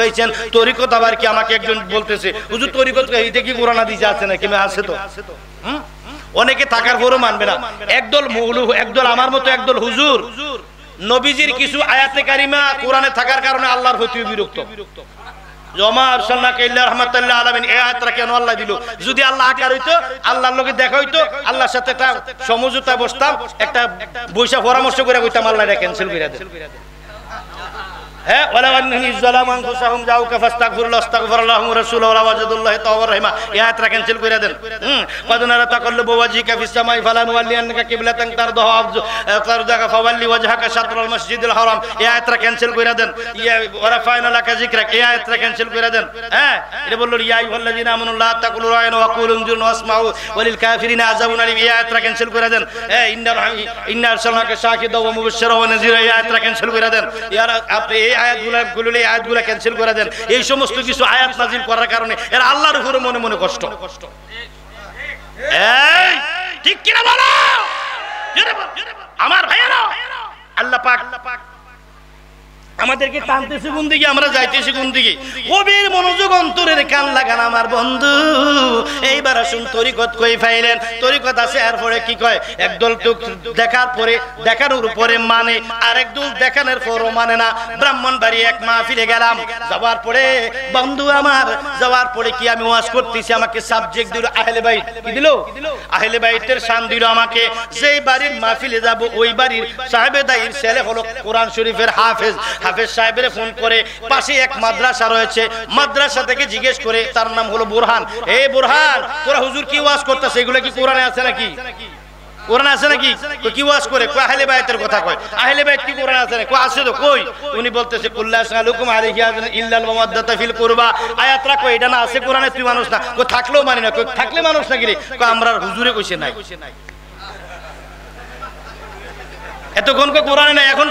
আবার কি আমাকে একজন বলতেছে? হুজুর তরিকত এইটা কি কোরআন আছে নাকি? আছে তো? অনেকে থাকার পরও মানবে না। একদল মৌলু, একদল আমার মতো একদল হুজুর। নবীজির কিছু আয়াতে কারিমা কোরআনে থাকার কারণে আল্লাহর প্রতি বিরক্ত। জমা আরসালনাকা ইল্লা রাহমাতাল্লিল আলামিন এই আয়াতটা কেন আল্লাহ দিল? যদি আল্লাহ আকার হইতো আল্লাহর লগে দেখা হইতো আল্লাহর সাথে একটা সমঝোতা বসতাম একটা বৈশা পরামর্শ করে কইতাম আল্লাহ এটা ক্যান্সেল করে দেন। হ্যাঁ ওয়ালা আন্নাহুম যালামু আনফুসাহুম জাউকা ফাস্তাগফিরুল্লাহ, আস্তাগফিরুল্লাহ রাসূলুহু ওয়া ওয়াজাদুল্লাহ তাওয়ার রহিমা এই আয়াতটা ক্যান্সেল করে দেন। হুম কদনারা তাকাল্লুবু ওয়াজহিকা ফিস সামাই ফালানুওয়াল্লিয়ান্নাকা কিবলাতান তারদাহা আফজু তারদাকা ফাওয়াল্লি ওয়াজহাকা শাতরুল মাসজিদুল হারাম। এই আয়াতটা ক্যান্সেল করে দেন। ইয়া ওয়ারাফাইনা লাকা যিকরাক, এই আয়াতটা ক্যান্সেল করে দেন। আপনি আয়াতগুলো এই আয়াতগুলো ক্যান্সেল করে দেন। এই সমস্ত কিছু আয়াত নাজিল করার কারণে এরা আল্লাহর উপরে মনে মনে কষ্ট। এই ঠিক কিনা বলো? আমার বল, আমার পাক আল্লাহ পাক আমাদেরকে টানতেছে কোন দিকে, আমরা যাইতেছি কোন দিকে? কবির মনোযোগ অন্তরের কান লাগান আমার বন্ধু। এইবার আসুন, তরিকত কই ফাইলেন? তরিকত আছে এরপরে কি কয়? একদল তো দেখার পরে, দেখানোর উপরে মানে আর একদল দেখানোর পরও মানে না। ব্রাহ্মণ বাড়ি এক মাহফিলে গেলাম। যাওয়ার পরে, বন্ধু আমার, যাওয়ার পরে কি আমি ওয়াজ করতেছি? আমাকে সাবজেক্ট দিল আহলে বাইত। কি দিল? আহলে বাইতের শান দিল আমাকে। যেই বাড়ির মাহফিলে যাব, ওই বাড়ির সাহেবে দাইর ছেলে হলো কোরআন শরীফের হাফেজ। হাফেজ সাহেবের ফোন করে পাশে এক মাদ্রাসা রয়েছে। মাদ্রাসা থেকে জিজ্ঞেস করে তার নাম হলো বুরহান। এই বুরহান, তোরা হুজুর কি ওয়াজ করতেছে? এগুলো কি কোরআনে আছে নাকি? কোরআন আছে নাকি? কি ওয়াজ করে? আহলে বাইতের কথা কয়। আহলে বাইত কি কোরআন আছে আছে তো, কই? উনি বলতেছে, কুল্লা সালুকুম আলাইহি ইল্লাল মাওয়াদ্দাতা ফিল কুরবা। আয়াতরা কই এটা না আছে কোরআনে? তুই মানুষ না। কই, থাকলেও মানি না। থাকলে মানুষ নাকি রে? কই, আমরা হুজুরে কইছে নাই। এতক্ষণ কোরআনে নাই, এখন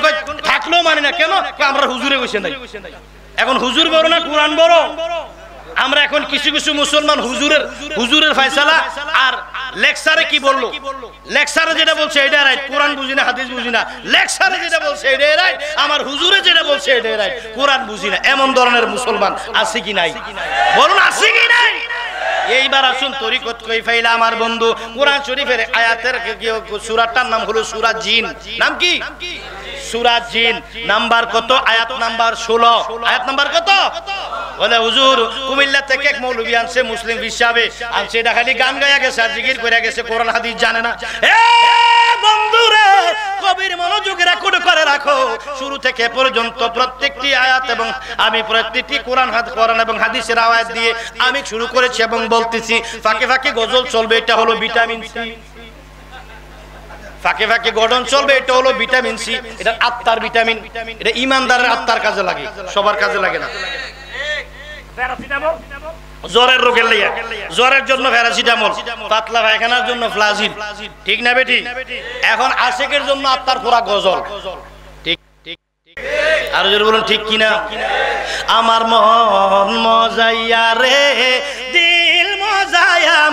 থাকলেও মানে না। কেন? আমরা হুজুরে কইছে নাই। এখন হুজুর বড় না কোরআন বড়? আমরা এখন কিছু কিছু মুসলমান হুজুরের হুজুরের ফয়সালা আর লেকচারে কি বলল? লেকচারে যেটা বলছে এটাই রাইট। কোরআন বুঝি না, হাদিস বুঝি না। লেকচারে যেটা বলছে এটাই রাইট। আমার হুজুরে যেটা বলছে এটাই রাইট। কোরআন বুঝি না। এমন ধরনের মুসলমান আছে কি নাই? বলুন, আছে কি নাই? এইবার আসুন, তরিকত কই ফাইলা আমার বন্ধু। কোরআন শরীফের আয়াতের সূরাটার নাম হলো সূরা জিন। নাম কি? সূরা জিন। নাম্বার কত? আয়াত নাম্বার 16 আয়াত নাম্বার কত? বলে, হুজুর, কুমিল্লা থেকে এক মৌলবি আনছে মুসলিম হিসাবে। আনছে, এটা খালি গান গায়া গেছে আর জিকির করে গেছে, কোরআন, হাদিস জানে না। বন্ধুরে, কবির মনোযোগ রেকর্ড করে রাখো। শুরু থেকে পর্যন্ত প্রত্যেকটি আয়াত এবং আমি প্রত্যেকটি কোরআন হাত কোরআন এবং হাদিসের আয়াত দিয়ে আমি শুরু করেছি এবং বলতেছি ফাঁকে ফাঁকে গজল চলবে এটা হলো ভিটামিন সি। ফাঁকে ফাঁকে গঠন চলবে এটা হলো ভিটামিন সি। এটা আত্মার ভিটামিন এটা ইমানদারের আত্মার কাজে লাগে সবার কাজে লাগে না। জ্বরের রোগের লেগে জ্বরের জন্য প্যারাসিটামল পাতলা পায়খানার জন্য ফ্লাজিল ঠিক না বেটি? এখন আশেকের জন্য আত্মার পুরা গজল। ঠিক ঠিক আর যদি বলুন ঠিক কিনা? আমার মন মজাইয়া রে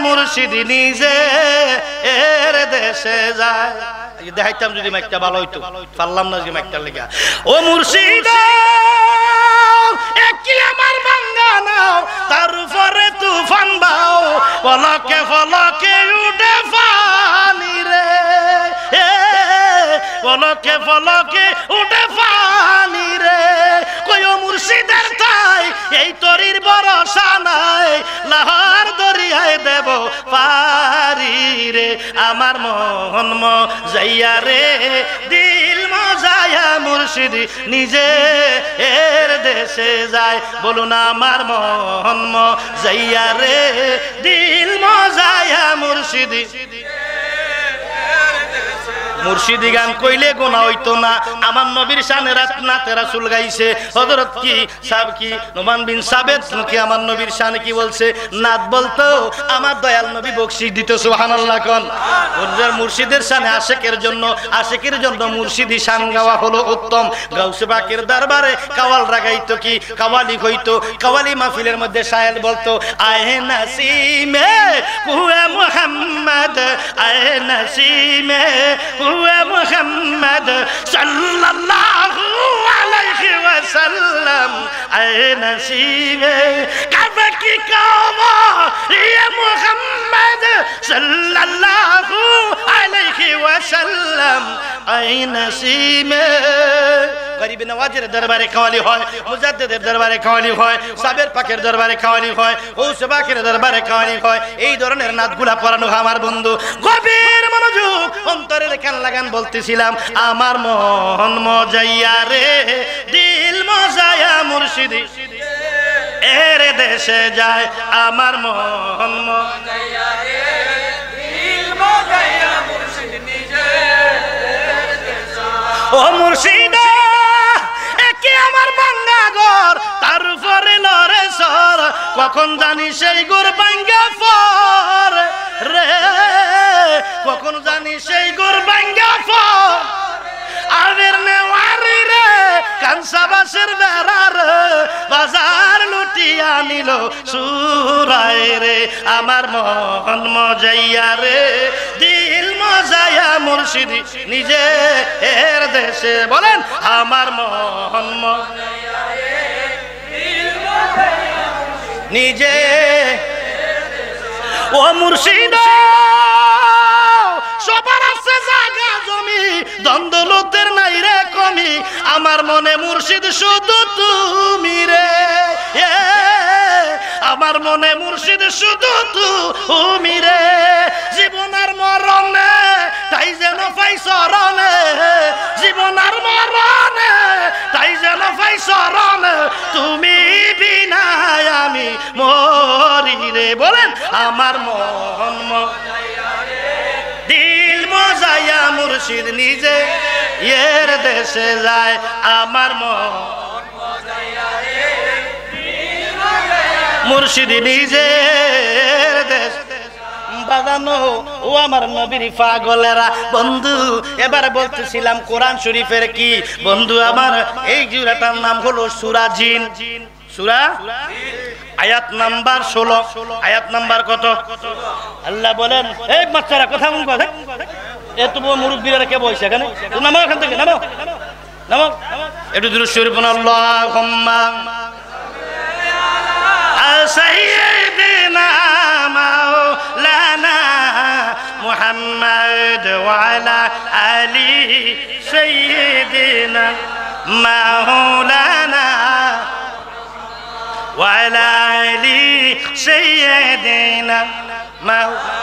মুর্শিদ নিজে এর দেশে যায়। দেখাইতাম যদি মাইকটা ভালো হইতো, পারলাম না যদি মাইকটার লেগা। ও মুর্শিদ একই আমার বাঙ্গা নাও, তার উপরে তুফান বাও, পলকে ফলকে উঠে ফানি রে। পলকে উঠে ফানি রে। মুর্শিদের তাই এই তরির ভরসা নাই। লাহার দরিয়ায় দেব পারি রে আমার মন যাইয়া রে, দিল মজায়া মুর্শিদ নিজে এর দেশে যায়। বলুন আমার মন যাইয়া রে, দিল মজায়া মুর্শিদ। মুর্শিদি গান কইলে গোনা হইতো না। আমার নবীর শানে রাত না তেরা চুল গাইছে। হযরত কি, সাহেব কি, নোমান বিন সাবেদ কি আমার নবীর শানে কি বলছে? নাত বলতো, আমার দয়াল নবী বকশিশ দিত, সুবহানাল্লাহ কোন। মুর্শিদের শানে আশেকের জন্য আশেকের জন্য মুর্শিদি শান গাওয়া হলো উত্তম। গাউসে পাকের দরবারে কাওয়াল রাগাইতো কি? কাওয়ালি হইতো কাওয়ালি মাহফিলের মধ্যে শায়ের বলতো, আয়ে নাসিমে, কুয়া মুহাম্মদ, আয়ে নাসিমে হুয়া মুহাম্মদ সাল্লাল্লাহু আলাইহি ওয়াসাল্লাম আয়ে নাসিমে কাবা কি কাবা ইয়া মুহাম্মদ সাল্লাল্লাহু আলাইহি ওয়াসাল্লাম আয়ে নাসিমে গরিব নওয়াজের দরবারে খাওয়ালি হয়, মুজাদ্দেদের দরবারে খাওয়ালি হয়, সাবের পাকের দরবারে খাওয়ালি হয়, ঔসে দরবারে খাওয়ালি হয়। এই ধরনের নাচগুলা পড়ানো আমার বন্ধু। গভীর মনোযোগ অন্তরে রেখান লাগান বলতেছিলাম, আমার মন মজাইয়া রে, দিল মজাইয়া মুর্শিদি, এর দেশে যায়, আমার মন মজাইয়া ও মুর্শিদ! একে আমার বাঙ্গা ঘর। তার উপরে লড়ে সর। কখন জানি সেই গোর বাঙ্গা ফর রে, কখন জানি সেই গোর বাঙ্গা ফর আবের রে কানসাবাসের বেড়ার বাজার লুটিয়া নিল সুরায় রে, আমার মন মজাইয়া রে, দিল মজাইয়া মুর্শিদি নিজে এর দেশে। বলেন, আমার মন নিজে ও মুর্শিদ! সবার আছে জায়গা জমি দ্বন্দ্বলুতের নাই রে কমি। আমার মনে মুর্শিদ শুধু তুমি রে। আমার মনে মুর্শিদ শুধু তুমি রে। জীবনের মরণে, তাই যেন পাই সরণে জীবনের মরণে, তাই যেন পাই সরণে তুমি বিনায় আমি মরি রে। বলেন, আমার মন মজাই দিল মজাইয়া মুর্শিদ নিজে, এর দেশে যায় আমার মন। মুর্শিদ নিজে দেশ। ও আমার নবীর পাগলেরা। বন্ধু, এবার বলতেছিলাম কোরআন শরীফের কি? বন্ধু, আমার এই জুরাটার নাম হলো সুরা জিন। সুরা? আয়াত নাম্বার ষোলো আয়াত নাম্বার কত আল্লাহ বলেন এই বাচ্চারা কথা বলুন কথা এ তো মুরব্বীরা কে বলছে এখানে তো নামো এখান থেকে নামো নামো একটু দূর শরীফ আল্লাহ سيدنا مولانا محمد وعلى آل سيدنا مولانا وعلى آل سيدنا مولانا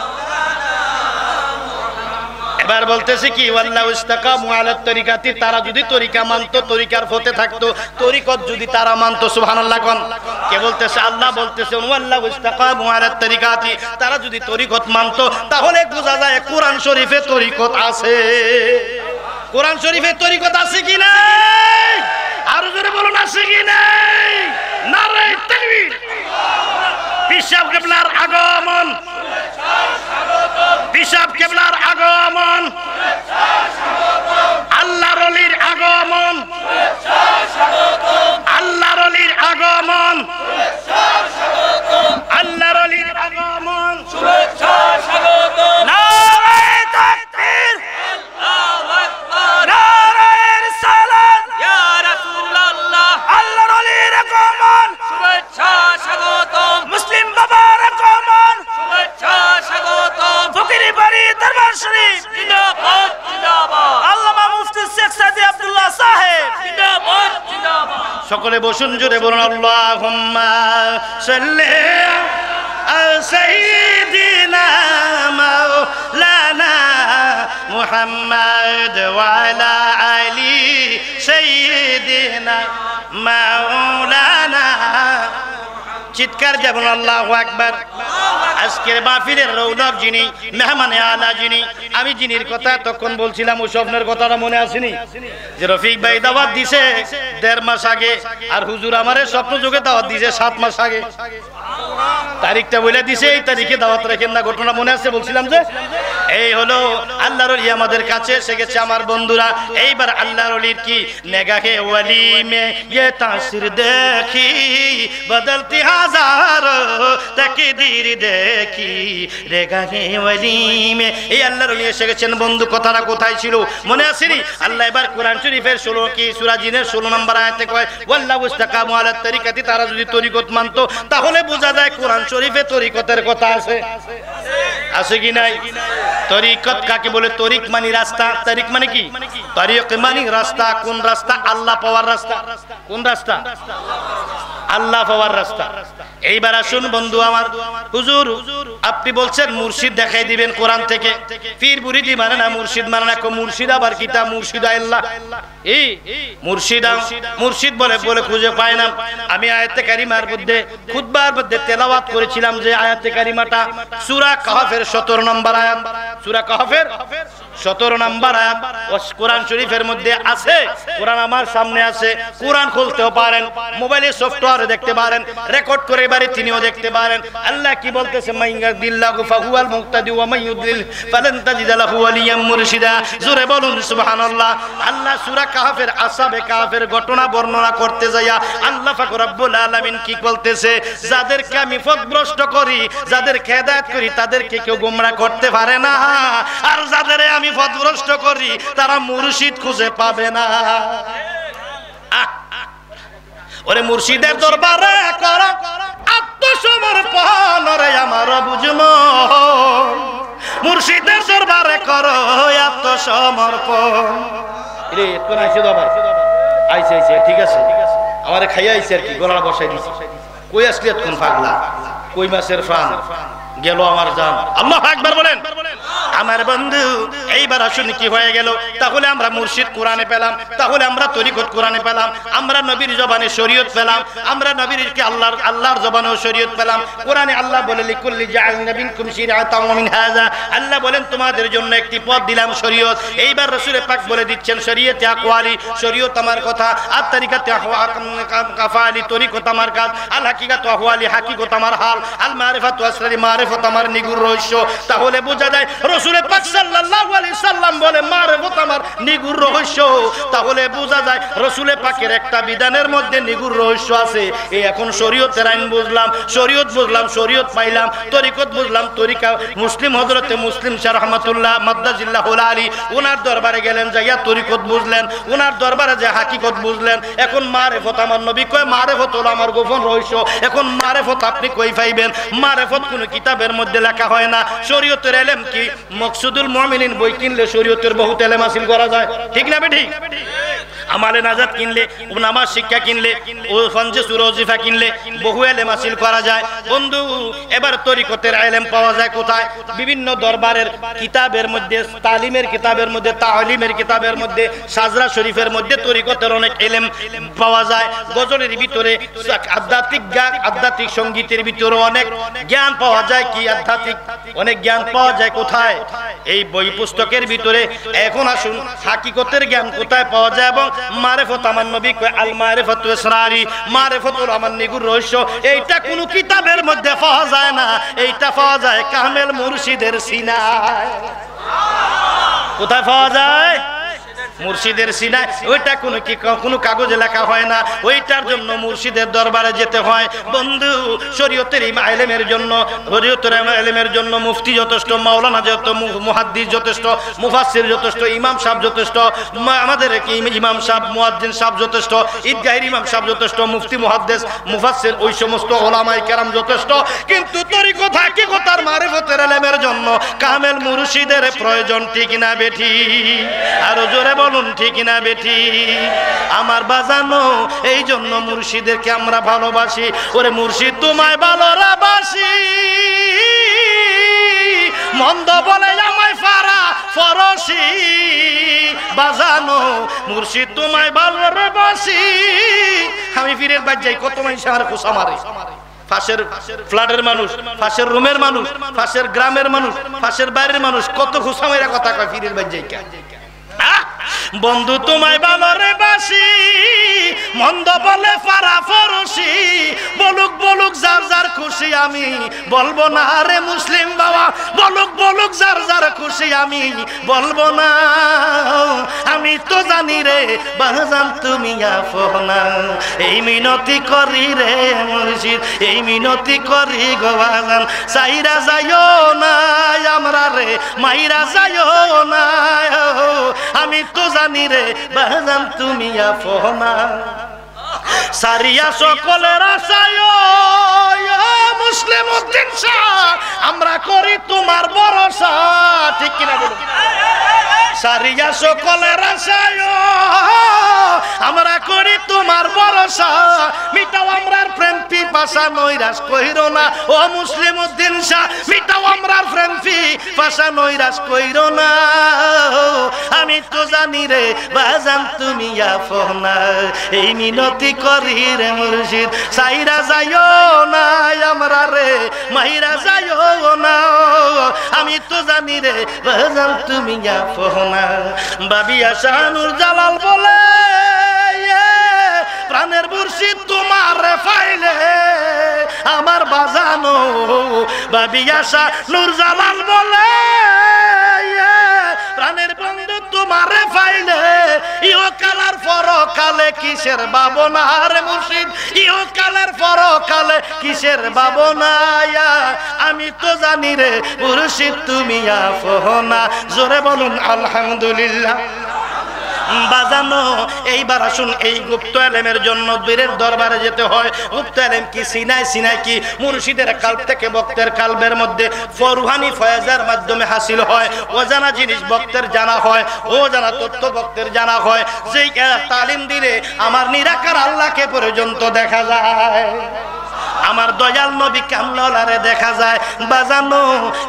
এবার বলতেছে কি ওয়াল্লাহ ইস্তাকামু আলা তরিকাতি তারা যদি তরিকা মানতো তরিকার পথে থাকতো তরিকত যদি তারা মানতো সুবহানাল্লাহ কোন কে বলতেছে আল্লাহ বলতেছে ওয়াল্লাহ ইস্তাকামু আলা তরিকাতি তারা যদি তরিকত মানতো তাহলে বোঝা যায় কোরআন শরীফে তরিকত আছে কোরআন শরীফে তরিকত আছে কি নাই আরো জোরে বলুন আছে কি নাই নারে তাকবীর পিসাব কেবলার আগমন। পিসাব কেবলার আগমন। আল্লাহ রলির আগমন। আল্লাহ রলির আগমন। আল্লাহ রলির আগমন। নারায়ে দরবার শরীফ। আল্লামা মুফতি শেখ সাদি আব্দুল্লাহ সাহেব। সকলে বসুন জোরে বলুন আল্লাহুম্মা সাল্লি আলা সাইয়্যিদিনা মাওলানা মুহাম্মদ ওয়া আলা আলি সাইয়্যিদিনা মাওলানা চিৎকার যেমন আল্লাহ একবার আজকের বাফিরের রৌনক যিনি, মেহমানে আলা যিনি, আমি যিনির কথা তখন বলছিলাম ওই স্বপ্নের কথাটা মনে আসেনি? যে রফিক ভাই দাওয়াত দিছে দেড় মাস আগে, আর হুজুর আমার স্বপ্ন যুগে দাওয়াত দিছে সাত মাস আগে। তারিখটা বলে দিছে, এই তারিখে দাওয়াত রাখেন না, ঘটনা মনে আছে? বলছিলাম যে, এই হলো আল্লাহর অলি আমাদের কাছে এসে গেছে আমার বন্ধুরা। এইবার আল্লাহর অলির কি নেগাহে ওয়ালি মে ইয়ে তাসির দেখি, বদলতি হা বাজার তাকে দির দেখি। রে গানে এই আল্লাহর ওলি এসে গেছেন। বন্ধু, কথাটা কোথায় ছিল? মনে আসেনি আল্লাহ এবার কোরআন শরীফের 16 কি, সূরা জিনের 16 নম্বর আয়াতে কয়, ওয়াল্লাহু ইসতাকামু আলা তরিকাতি তারা যদি তরিকত মানতো, তাহলে বোঝা যায় কোরআন শরীফে তরিকতের কথা আছে। আছে কি নাই? তরিকত কাকে বলে? তরিক মানে রাস্তা। তরিক মানে কি? তরিক মানে রাস্তা। কোন রাস্তা? আল্লাহ পাওয়ার রাস্তা। কোন রাস্তা? আল্লাহ পাওয়ার রাস্তা। এইবার আসুন বন্ধু আমার। হুজুর, আপনি বলছেন মুর্শিদ দেখাই দিবেন কোরআন থেকে। পীর মুরিদি মানে না মুর্শিদ মানে না মুর্শিদ আবার কিতা? মুর্শিদ আল্লাহ এই মুর্শিদ মুর্শিদ বলে বলে খুঁজে পায় না। আমি আয়াতে কারিমার মধ্যে খুতবার মধ্যে তেলাওয়াত করেছিলাম যে আয়াতে কারিমাটা সূরা কাহফের 17 নম্বর আয়াত সুরা কাহফের? সতেরো নাম্বার কোরআন শরীফের মধ্যে আছে। কোরআন আমার সামনে আছে। কোরআন খুলতেও পারেন, মোবাইলে সফটওয়্যারে দেখতে পারেন, রেকর্ড করে এবারে তিনিও দেখতে পারেন। আল্লাহ কি বলতেছে? মাইঙ্গা দিল্লাহু ফাহুয়াল ফালান মুরশিদা। জোরে বলুন, সুবহানাল্লাহ। আল্লাহ সূরা কাহফের আসাবে কাহফের ঘটনা বর্ণনা করতে যাইয়া আল্লাহ পাক রব্বুল আলামিন কি বলতেছে? যাদেরকে আমি পথভ্রষ্ট করি, যাদেরকে হেদায়েত করি, তাদেরকে কেউ গোমরা করতে পারে না। আর যাদের আমি পথভ্রষ্ট করি, তারা মুর্শিদ খুঁজে পাবে না। ওরে মুর্শিদের দরবারে কর, আত্মসমর্পণ রে আমার বুঝম মুর্শিদের দরবারে কর আত্মসমর্পণ। রে কোন আইছে আইছে আইছে, ঠিক আছে। আমারে খাইয়া আইছে আর কি গলা বসাই দিছে। কই আসলি কোন পাগলা? কই মাসের ফান? গেল আমার জান। আল্লাহ একবার বলেন। আমার বন্ধু, এইবার আসুন কি হয়ে গেল? তাহলে আমরা মুর্শিদ কোরআনে পেলাম, তাহলে আমরা তরিকত কোরআনে পেলাম, আমরা নবীর জবানে শরীয়ত পেলাম, আমরা নবীর কি আল্লাহর আল্লাহর জবানেও শরীয়ত পেলাম। কোরআনে আল্লাহ বলে, লিকুল্লি শিরআতাও ওয়া মিন হাযা। আল্লাহ বলেন, তোমাদের জন্য একটি পথ দিলাম শরীয়ত। এইবার রাসূল পাক বলে দিচ্ছেন, শরীয়তে আকওয়ালি, শরীয়ত আমার কথা আর তরিকাতে কাফালি, তরিকত আমার কাজ, আল হাকিকাত আহওয়ালি, হাকিকত আমার হাল, আল মারিফাত আসরারি মারিফত আমার নিগুর রহস্য। তাহলে বোঝা যায় রাসূল পাক আলাইহি সাল্লাম বলে মারিফত আমার নিগুর রহস্য। তাহলে বোঝা যায় রাসূল পাকের একটা বিধানের মধ্যে নিগুর রহস্য আছে। এই এখন শরীয়তের আইন বুঝলাম, শরীয়ত বুঝলাম, শরীয়ত পাইলাম, তরিকত বুঝলাম, তরিকা মুসলিম হযরতে মুসলিম শাহ রহমাতুল্লাহ মাদ্দাজিল্লাহ আলী ওনার দরবারে গেলেন, যাইয়া তরিকত বুঝলেন ওনার দরবারে যে হাকিকত বুঝলেন। এখন মারেফত আমার নবী কয় মারেফত হলো আমার গোপন রহস্য। এখন মারেফত আপনি কই পাইবেন? মারেফত কোনো কিতাবের মধ্যে লেখা হয় না। শরীয়তের এলেম কি? মকসুদুল মমিনিন বই কিনলে শরীয়তের বহুত এলেম হাসিল করা যায়। ঠিক না বেঠিক আমালে নাজাত কিনলে, নামাজ শিক্ষা কিনলে, ও ফঞ্জে সুরজিফা কিনলে, বহু এলেম হাসিল করা যায়। বন্ধু, এবার তরিকতের এলেম পাওয়া যায় কোথায়? বিভিন্ন দরবারের কিতাবের মধ্যে, তালিমের কিতাবের মধ্যে তালিমের কিতাবের মধ্যে, সাজরা শরীফের মধ্যে তরিকতের অনেক এলেম পাওয়া যায়। গজলের ভিতরে আধ্যাত্মিক জ্ঞান, আধ্যাত্মিক সঙ্গীতের ভিতরে অনেক জ্ঞান পাওয়া যায়। কি আধ্যাত্মিক? অনেক জ্ঞান পাওয়া যায় কোথায়? এই বই পুস্তকের ভিতরে। এখন আসুন, হাকিকতের জ্ঞান কোথায় পাওয়া যায় এবং মারেফত আমার নবী কয়, আল মারেফত ইসরারি, মারেফতুল আমার নিগুর রহস্য। এইটা কোনো কিতাবের মধ্যে পাওয়া যায় না, এইটা পাওয়া যায় কামেল মুর্শিদের সিনায়। কোথায় পাওয়া যায়? মুর্শিদের সিনায়, ওইটা কোনো কি কোনো কাগজে লেখা হয় না। ওইটার জন্য মুর্শিদের দরবারে যেতে হয়। বন্ধু, শরীয়তের এলেমের জন্য, শরীয়তের এলেমের জন্য মুফতি যথেষ্ট, মাওলানা যত মুহাদ্দিস যথেষ্ট, মুফাসসির যথেষ্ট, ইমাম সাহেব যথেষ্ট আমাদের কি ইমাম সাহেব, মুয়াজ্জিন সাহেব যথেষ্ট, ঈদগাহের ইমাম সাহেব যথেষ্ট, মুফতি, মুহাদ্দিস, মুফাসসির ওই সমস্ত ওলামাই কেরাম যথেষ্ট। কিন্তু তরিকত হাকিকতার মারিফতের এলেমের জন্য কামেল মুর্শিদের প্রয়োজন ঠিক না বেঠি। আরও জোরে বলুন, ঠিক না বেঠি আমার বাজানো এই জন্য মুর্শিদেরকে আমরা ভালোবাসি। ওরে মুর্শিদ, তোমায় ভালোরা বাসি মন্দ বলে আমায় ফারা ফরসি। বাজানো, মুর্শিদ, তোমায় ভালোরে বাসি আমি ফিরের বাদ যাই, কত মানুষ আমার খোসা মারে ফাঁসের ফ্ল্যাটের মানুষ ফাঁসের রুমের মানুষ ফাঁসের গ্রামের মানুষ ফাঁসের বাইরের মানুষ, কত খুশা মেরা কথা কয় ফিরের বাদ যাই বন্ধু, তোমায় বালরে বাসি, মন্দ বলে ফারা ফরসি বলুক বলুক, যার যার খুশি আমি, বলব না রে মুসলিম বাবা। বলুক বলুক, যার যার খুশি আমি, বলব না। আমি তো জানি রে বাজান তুমি আপনা এই মিনতি করি রে মুর্শিদ, এই মিনতি করি গো বাজান সাইরা যাইও না, আমরা রে, মাইরা যাইও না আমি তো জানি রে বাজান তুমি আপনা সারিয়া সকলের মুসলিম উদ্দিন আমরা করি তোমার ভরসা। ঠিক কিনা বলুন? সারিয়া সকলের আমরা করি তোমার ভরসা। মিটাও আমরার প্রেম পিপাসা নৈরাস কইর না। ও মুসলিম উদ্দিন শাহ, মিটাও আমরার প্রেম পিপাসা নৈরাস কইর না। আমি তো জানি রে, বাজান তুমি আপনা এই মিনতি করি রে মুর্শিদ। সাইরা যাইও না, আমরা রে, মাইরা যাইও না আমি তো জানি রে বাজান তুমি আপনা বাবিয়া শাহানুর জালাল বলে প্রাণের মুর্শিদ তোমার ফাইলে, আমার বাজানো। বাবিয়াশা নূর জালাল বলে প্রাণের বন্ধু তোমারে ফাইলে কালার পরকালে কিসের বাবনা রে মুর্শিদ? ইহকালের পরকালে কিসের বাবনা আমি তো জানি রে মুর্শিদ, তুমি আফহনা। জোরে বলুন, আলহামদুলিল্লাহ। বাজানো। এইবার আসুন এই গুপ্ত এলেমের জন্য বীরের দরবারে যেতে হয়। গুপ্ত এলেম কি সিনাই সিনাই কি? মুর্শিদের কাল থেকে বক্তের কালবের মধ্যে ফরুহানি ফয়েজার মাধ্যমে হাসিল হয়। অজানা জিনিস বক্তের জানা হয় ও জানা তথ্য বক্তের জানা হয়। সেই তালিম দিলে আমার নিরাকার আল্লাহকে পর্যন্ত দেখা যায়। আমার দয়াল নবী কামলারে দেখা যায়, বাজানো,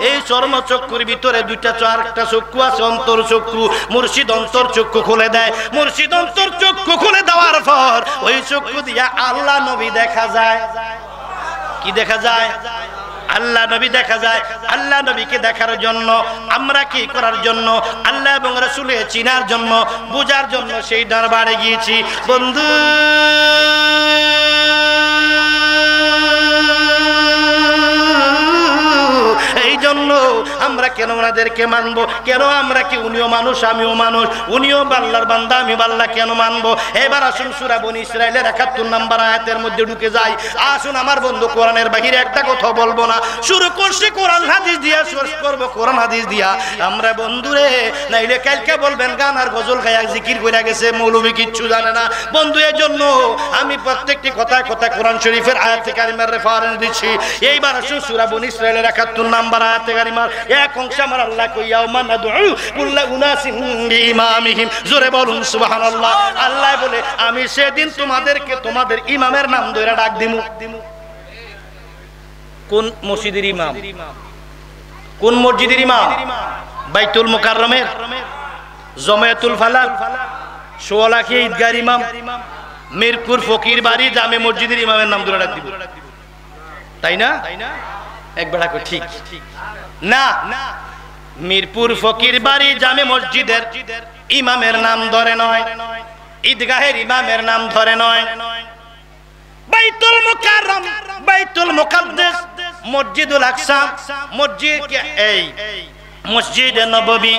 এই চর্ম চক্ষুর ভিতরে দুইটা চারটা চক্ষু আছে, অন্তর চক্ষু, মুর্শিদ অন্তর চক্ষু খুলে দেয়। মুর্শিদ অন্তর চক্ষু খুলে দেওয়ার পর ওই চক্ষু দিয়া আল্লাহ নবী দেখা যায়। কি দেখা যায়? আল্লাহ নবী দেখা যায়। আল্লাহ নবীকে দেখার জন্য, আমরা কি করার জন্য? আল্লাহ এবং রসুলে চিনার জন্য, বোঝার জন্য সেই দরবারে গিয়েছি। বন্ধু! এই জন্য আমরা কেন ওনাদেরকে মানবো? কেন আমরা কি উনিও মানুষ, আমিও মানুষ? উনিও বাল্লার বান্দা, আমি বাল্লা কেন মানবো? এবার আসুন সুরা বনি ইসরায়েলের একাত্তর নাম্বার আয়াতের মধ্যে ঢুকে যাই। আসুন আমার বন্ধু, কোরআনের বাহিরে একটা কথা বলব না। শুরু করছি কোরআন হাদিস দিয়া, শেষ করব কোরআন হাদিস দিয়া। আমরা বন্ধুরে, নাইলে কালকে বলবেন, গান আর গজল গায়া জিকির করে গেছে, মৌলবী কিচ্ছু জানে না। বন্ধু এর জন্য আমি প্রত্যেকটি কথায় কথায় কোরআন শরীফের আয়াতে কারিমার রেফারেন্স দিচ্ছি। এইবার আসুন সুরা বনি ইসরায়েলের একাত্তর নাম্বার আয়াতে কারিমার এক আমি সেদিন তোমাদেরকে তোমাদের ইমামের নাম ধরে ডাক কোন মসজিদের ইমাম? কোন মসজিদের ইমাম? বাইতুল সোয়ালাখি ঈদগার ইমাম। মিরপুর ফকির বাড়ি জামে মসজিদের ইমামের নাম ধরে ডাক দিব তাই না? একবার ডাকো ঠিক। না। মিরপুর ফকির বাড়ি জামে মসজিদের ইমামের নাম ধরে নয়, ঈদগাহের ইমামের নাম ধরে নয়। বাইতুল মুকাররম, বাইতুল মুকাদ্দাস, মসজিদুল আকসা, মসজিদ এই, মসজিদ নববী,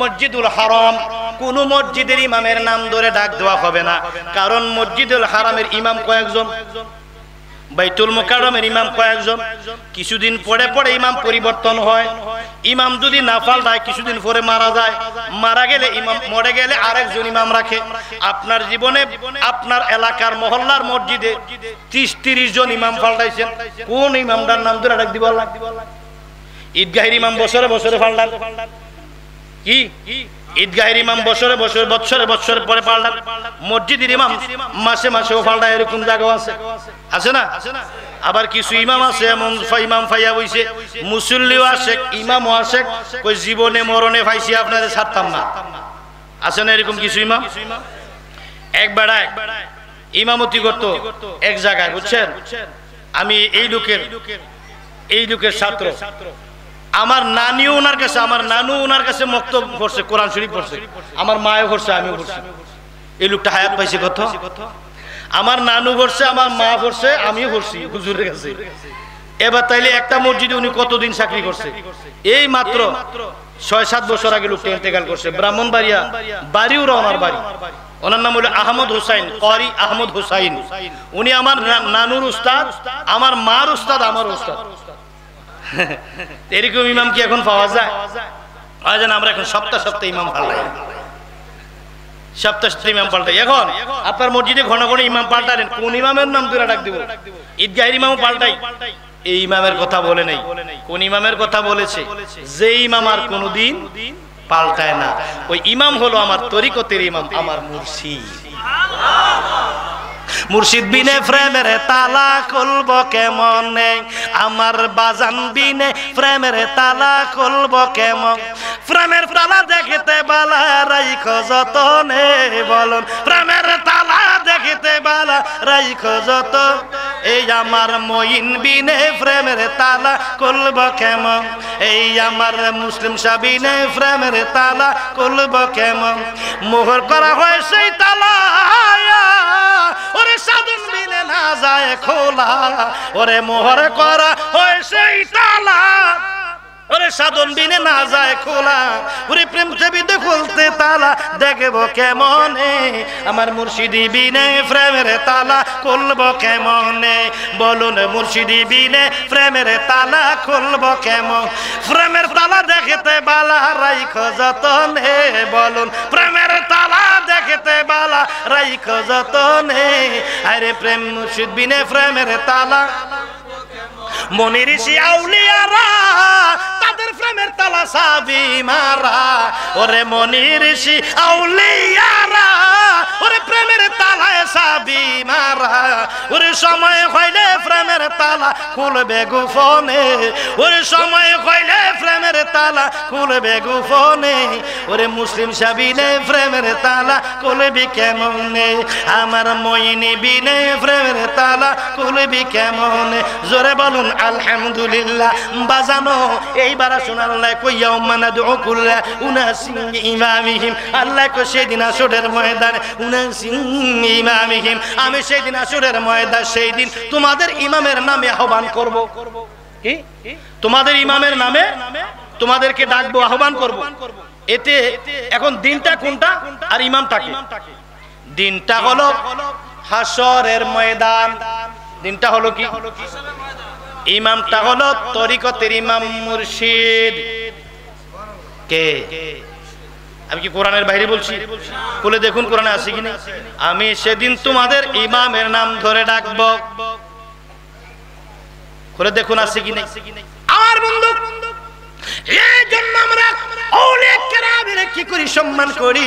মসজিদুল হারাম, কোন মসজিদের ইমামের নাম ধরে ডাক দেওয়া হবে না। কারণ মসজিদুল হারামের ইমাম কয়েকজন বাইতুল মোকাররমের ইমাম কয়েকজন। কিছুদিন পরে পরে ইমাম পরিবর্তন হয়। ইমাম যদি না পাল্টায় কিছুদিন পরে মারা যায়। মারা গেলে ইমাম মরে গেলে আরেকজন ইমাম রাখে। আপনার জীবনে, আপনার এলাকার মহল্লার মসজিদে ত্রিশ তিরিশ জন ইমাম পাল্টাইছেন। কোন ইমামটার নাম ধরে ডাক দিব? ঈদগাহের ইমাম বছরে বছরে পাল্টান। কি? ঈদগাহের ইমাম বছরে বছরে বছরে বছরে পরে পাল্টান। মসজিদের ইমাম মাসে মাসেও পাল্টায়, এরকম জায়গাও আছে। আছে না? আবার কিছু ইমাম আছে, এমন ইমাম ফাইয়া বইছে। মুসল্লিও আসে, ইমামও আসে। কই জীবনে মরণে ফাইছি আপনাদের ছাড়তাম না। আছে না এরকম কিছু ইমাম? এক বেড়ায়, ইমামতি করতো এক জায়গায়, বুঝছেন? আমি এই লোকের এই লোকের ছাত্র। আমার নানিও ওনার কাছে, আমার নানু ওনার কাছে মক্তব করছে কোরআন শরীফ পড়ছে। আমার মায়ও করছে আমিও করছি এই লোকটা হায়াত পাইছে কত? আমার নানু পড়ছে, আমার মা পড়ছে, আমিও পড়ছি হুজুরের কাছে। এবার তাইলে একটা মসজিদে উনি কতদিন চাকরি করছে? এই মাত্র ছয় সাত বছর আগে লোকটা ইন্তেকাল করছে। ব্রাহ্মণবাড়িয়া, বাড়িও ওনার বাড়ি। ওনার নাম হলো আহমদ হুসাইন, করি আহমদ হুসাইন। উনি আমার নানুর উস্তাদ, আমার মার উস্তাদ, আমার উস্তাদ। এরকম ইমাম কি এখন পাওয়া যায়? পাওয়া যায় না, আমরা এখন সপ্তাহ সপ্তাহ ইমাম পাল্টাই। সপ্তাহ ইমাম পাল্টাই। এখন আপনার মসজিদে ঘন ঘন ইমাম পাল্টালেন, কোন ইমামের নাম দূরে ডাক দিব? ঈদগাহের ইমাম পাল্টাই। এই ইমামের কথা বলে নাই। কোন ইমামের কথা বলেছে? যে ইমাম আর কোনদিন পাল্টায় না। ওই ইমাম হলো আমার তরিকতের ইমাম, আমার মুর্শিদ। মুর্শিদ বিনে প্রেমের তালা খুলব কেমনে? আমার বাজান বিনে প্রেমের তালা খুলব কেমন? প্রেমের তালা দেখিতে বালা রাইখ যতনে বলুন। প্রেমের তালা দেখিতে বালা রাইখ যত। এই আমার মইন বিনে প্রেমের তালা খুলব কেমন? এই আমার মুসলিম সাবিনে প্রেমের তালা খুলব কেমন? মোহর করা হয় সেই তালা ওরে সাধন মিলে না যায় খোলা ওরে মোহর করা হয় সেই তালা। ওরে সাধন বিনে না যায় খোলা। ওরে প্রেম চেবিতে খুলতে তালা, দেখব কেমনে? আমার মুর্শিদি বিনে প্রেমের তালা, খুলব কেমনে? বলুন মুর্শিদি বিনে প্রেমের তালা, খুলব কেমন? প্রেমের তালা দেখতে বালা, রাইখ যতনে। বলুন, প্রেমের তালা দেখতে বালা, রাইখ যতনে। আরে প্রেম মুর্শিদ বিনে প্রেমের তালা। মনির ঋষি আউলিয়ারা তাদের প্রেমের তালা সাবি মারা ওরে মনির ঋষি আউলিয়ারা ওরে প্রেমের তালায় সাবি মারা ওরে সময় হইলে প্রেমের তালা খুলবে গুফনে ওরে সময় হইলে প্রেমের তালা খুলবে গুফনে ওরে মুসলিম সাবিনে প্রেমের তালা খুলবি কেমনে? আমার মইনি বিনে প্রেমের তালা খুলবি কেমনে? জোরে বলুন আলহামদুলিল্লাহ, বাজানো। এইবার শুন আল্লাহ কইয়া উম্মানা দুঃ কুল্লা উনাসিং ইমামিহিম। আল্লাহ কো সেদিন আসরের ময়দান উনাসিং ইমামিহিম। আমি সেদিন আসরের ময়দান, সেই দিন তোমাদের ইমামের নামে আহ্বান করব। কি? তোমাদের ইমামের নামে? তোমাদেরকে ডাকবো, আহ্বান করব। এতে এখন দিনটা কোনটা আর ইমামটাকে দিনটা হলো হাসরের ময়দান। দিনটা হলো কি? ইমামটা হলো তরিকতের ইমাম মুর্শিদ। কে? আমি কি কোরআনের বাইরে বলছি? খুলে দেখুন কোরআনে আছে কিনা। আমি সেদিন তোমাদের ইমামের নাম ধরে ডাকবো। খুলে দেখুন আছে কি নাই আমার বন্ধু, এই জন্য আমরা কি করি সম্মান করি।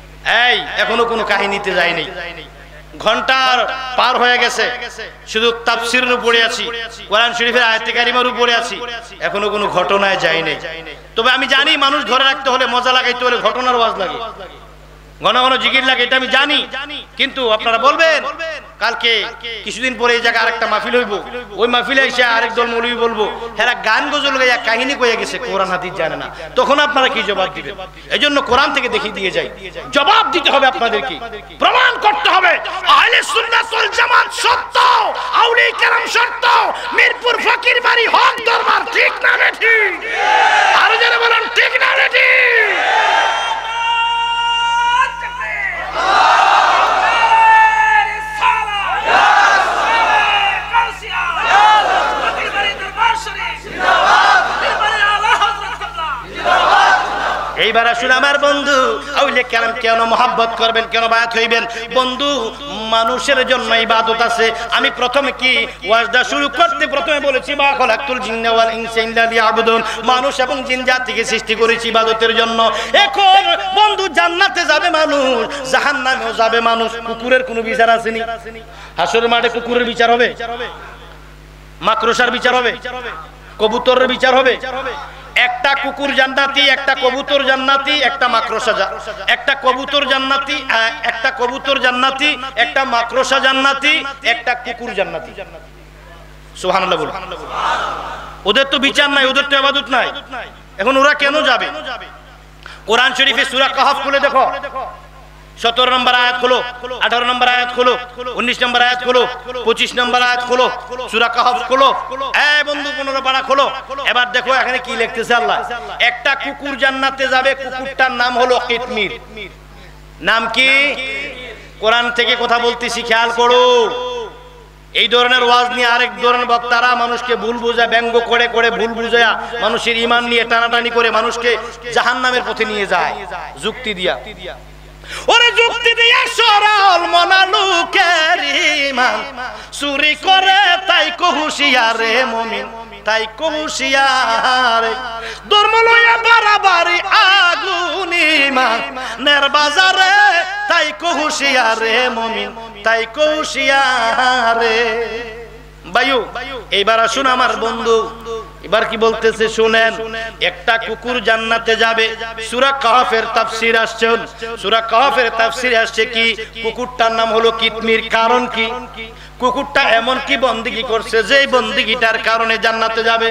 এই, এখনও কোনো কাহিনীতে যায়নি ঘণ্টার পার হয়ে গেছে। শুধু তাফসিরের উপরে আছি। কোরআন শরীফের আয়াতে কারিমার উপরে আছি। এখনও কোনো ঘটনায় যায়নি তবে আমি জানি মানুষ ধরে রাখতে হলে মজা লাগাইতে হলে ঘটনার ওয়াজ লাগে। ঘন ঘন জিকির লাগে এটা আমি জানি। কিন্তু আপনারা বলবেন কালকে কিছুদিন পরে এই জায়গায় আরেকটা মাহফিল হইব। ওই মাহফিলে এসে আরেক দল মৌলবী বলব হ্যাঁ গান গজল গাইয়া কাহিনী কয়ে গেছে কোরআন হাদিস জানে না। তখন আপনারা কি জবাব দিবেন? এই জন্য কোরআন থেকে দেখিয়ে দিয়ে যাই। জবাব দিতে হবে আপনাদেরকে। প্রমাণ করতে হবে আহলে সুন্নাত ওয়াল জামাত সত্য আউলি কেরাম সত্য মিরপুর ফকির বাড়ি হক দরবার ঠিক না বেঠি আরও যারা বলেন ঠিক না বেঠি এইবার আসুন আমার বন্ধু। আউলে কেন কেন মহাব্বত করবেন, কেন বায়াত হইবেন? বন্ধু, মানুষের জন্য ইবাদত আছে। আমি প্রথমে কি ওয়াজটা শুরু করতে প্রথমে বলেছি, মা খলাকতুল জিন্না ওয়াল ইনসা ইল্লা লিয়াবুদুন। মানুষ এবং জিন জাতিকে সৃষ্টি করেছি ইবাদতের জন্য। এখন বন্ধু, জান্নাতে যাবে মানুষ, জাহান্নামেও যাবে মানুষ। কুকুরের কোনো বিচার আসেনি। হাসরের মাঠে কুকুরের বিচার হবে? মাকড়সার বিচার হবে? কবুতরের বিচার হবে? একটা কুকুর জান্নাতি, একটা কবুতর জান্নাতি, একটা মাকড়সা একটা কবুতর জান্নাতি একটা কবুতর জান্নাতি, একটা মাকড়সা জান্নাতি, একটা কুকুর জান্নাতি। সুবহানাল্লাহ বলুন। ওদের তো বিচার নাই, ওদের তো ইবাদত নাই। এখন ওরা কেন যাবে? কোরআন শরীফে সূরা কাহাফ খুলে দেখো। সতেরো নম্বর আয়াত খোলো, আঠারো নম্বর আয়াত খোলো, উনিশ নম্বর আয়াত খোলো, পঁচিশ নম্বর আয়াত খোলো, সুরা কাহফ খোলো। বন্ধু, পনেরো পাড়া খোলো। এবার দেখো এখানে কি লিখতেছে আল্লাহ। একটা কুকুর জান্নাতে যাবে, কুকুরটার নাম হলো কিতমির। নাম কি? কোরআন থেকে কথা বলতেছি, খেয়াল করো। এই ধরনের ওয়াজ নিয়ে আরেক ধরনের বক্তারা মানুষকে ভুল বুঝা ব্যঙ্গ করে করে ভুল বুঝায়া, মানুষের ইমান নিয়ে টানাটানি করে মানুষকে জাহান্নামের পথে নিয়ে যায়। যুক্তি দিয়া। ওরে যুক্তি দিয়া সরল মনা লোকের ইমান চুরি করে তাই কহুশিয়ারে মমিন, তাই কহুশিয়ারে ধর্ম লইয়া বাড়াবাড়ি আগুন নের বাজারে তাই কহুশিয়ারে মমিন, তাই কহুশিয়ারে বায়ু এইবার আসুন আমার বন্ধু। এবার কি বলতেছে শুনেন, একটা কুকুর জান্নাতে যাবে। সুরা কাহাফের তাফসির আসছে সুরা কাহাফের তাফসির আসছে কি? কুকুরটার নাম হলো কিতমির কারণ কি? কুকুরটা এমন কি বন্দিগি করছে যে বন্দিগিটার কারণে জান্নাতে যাবে।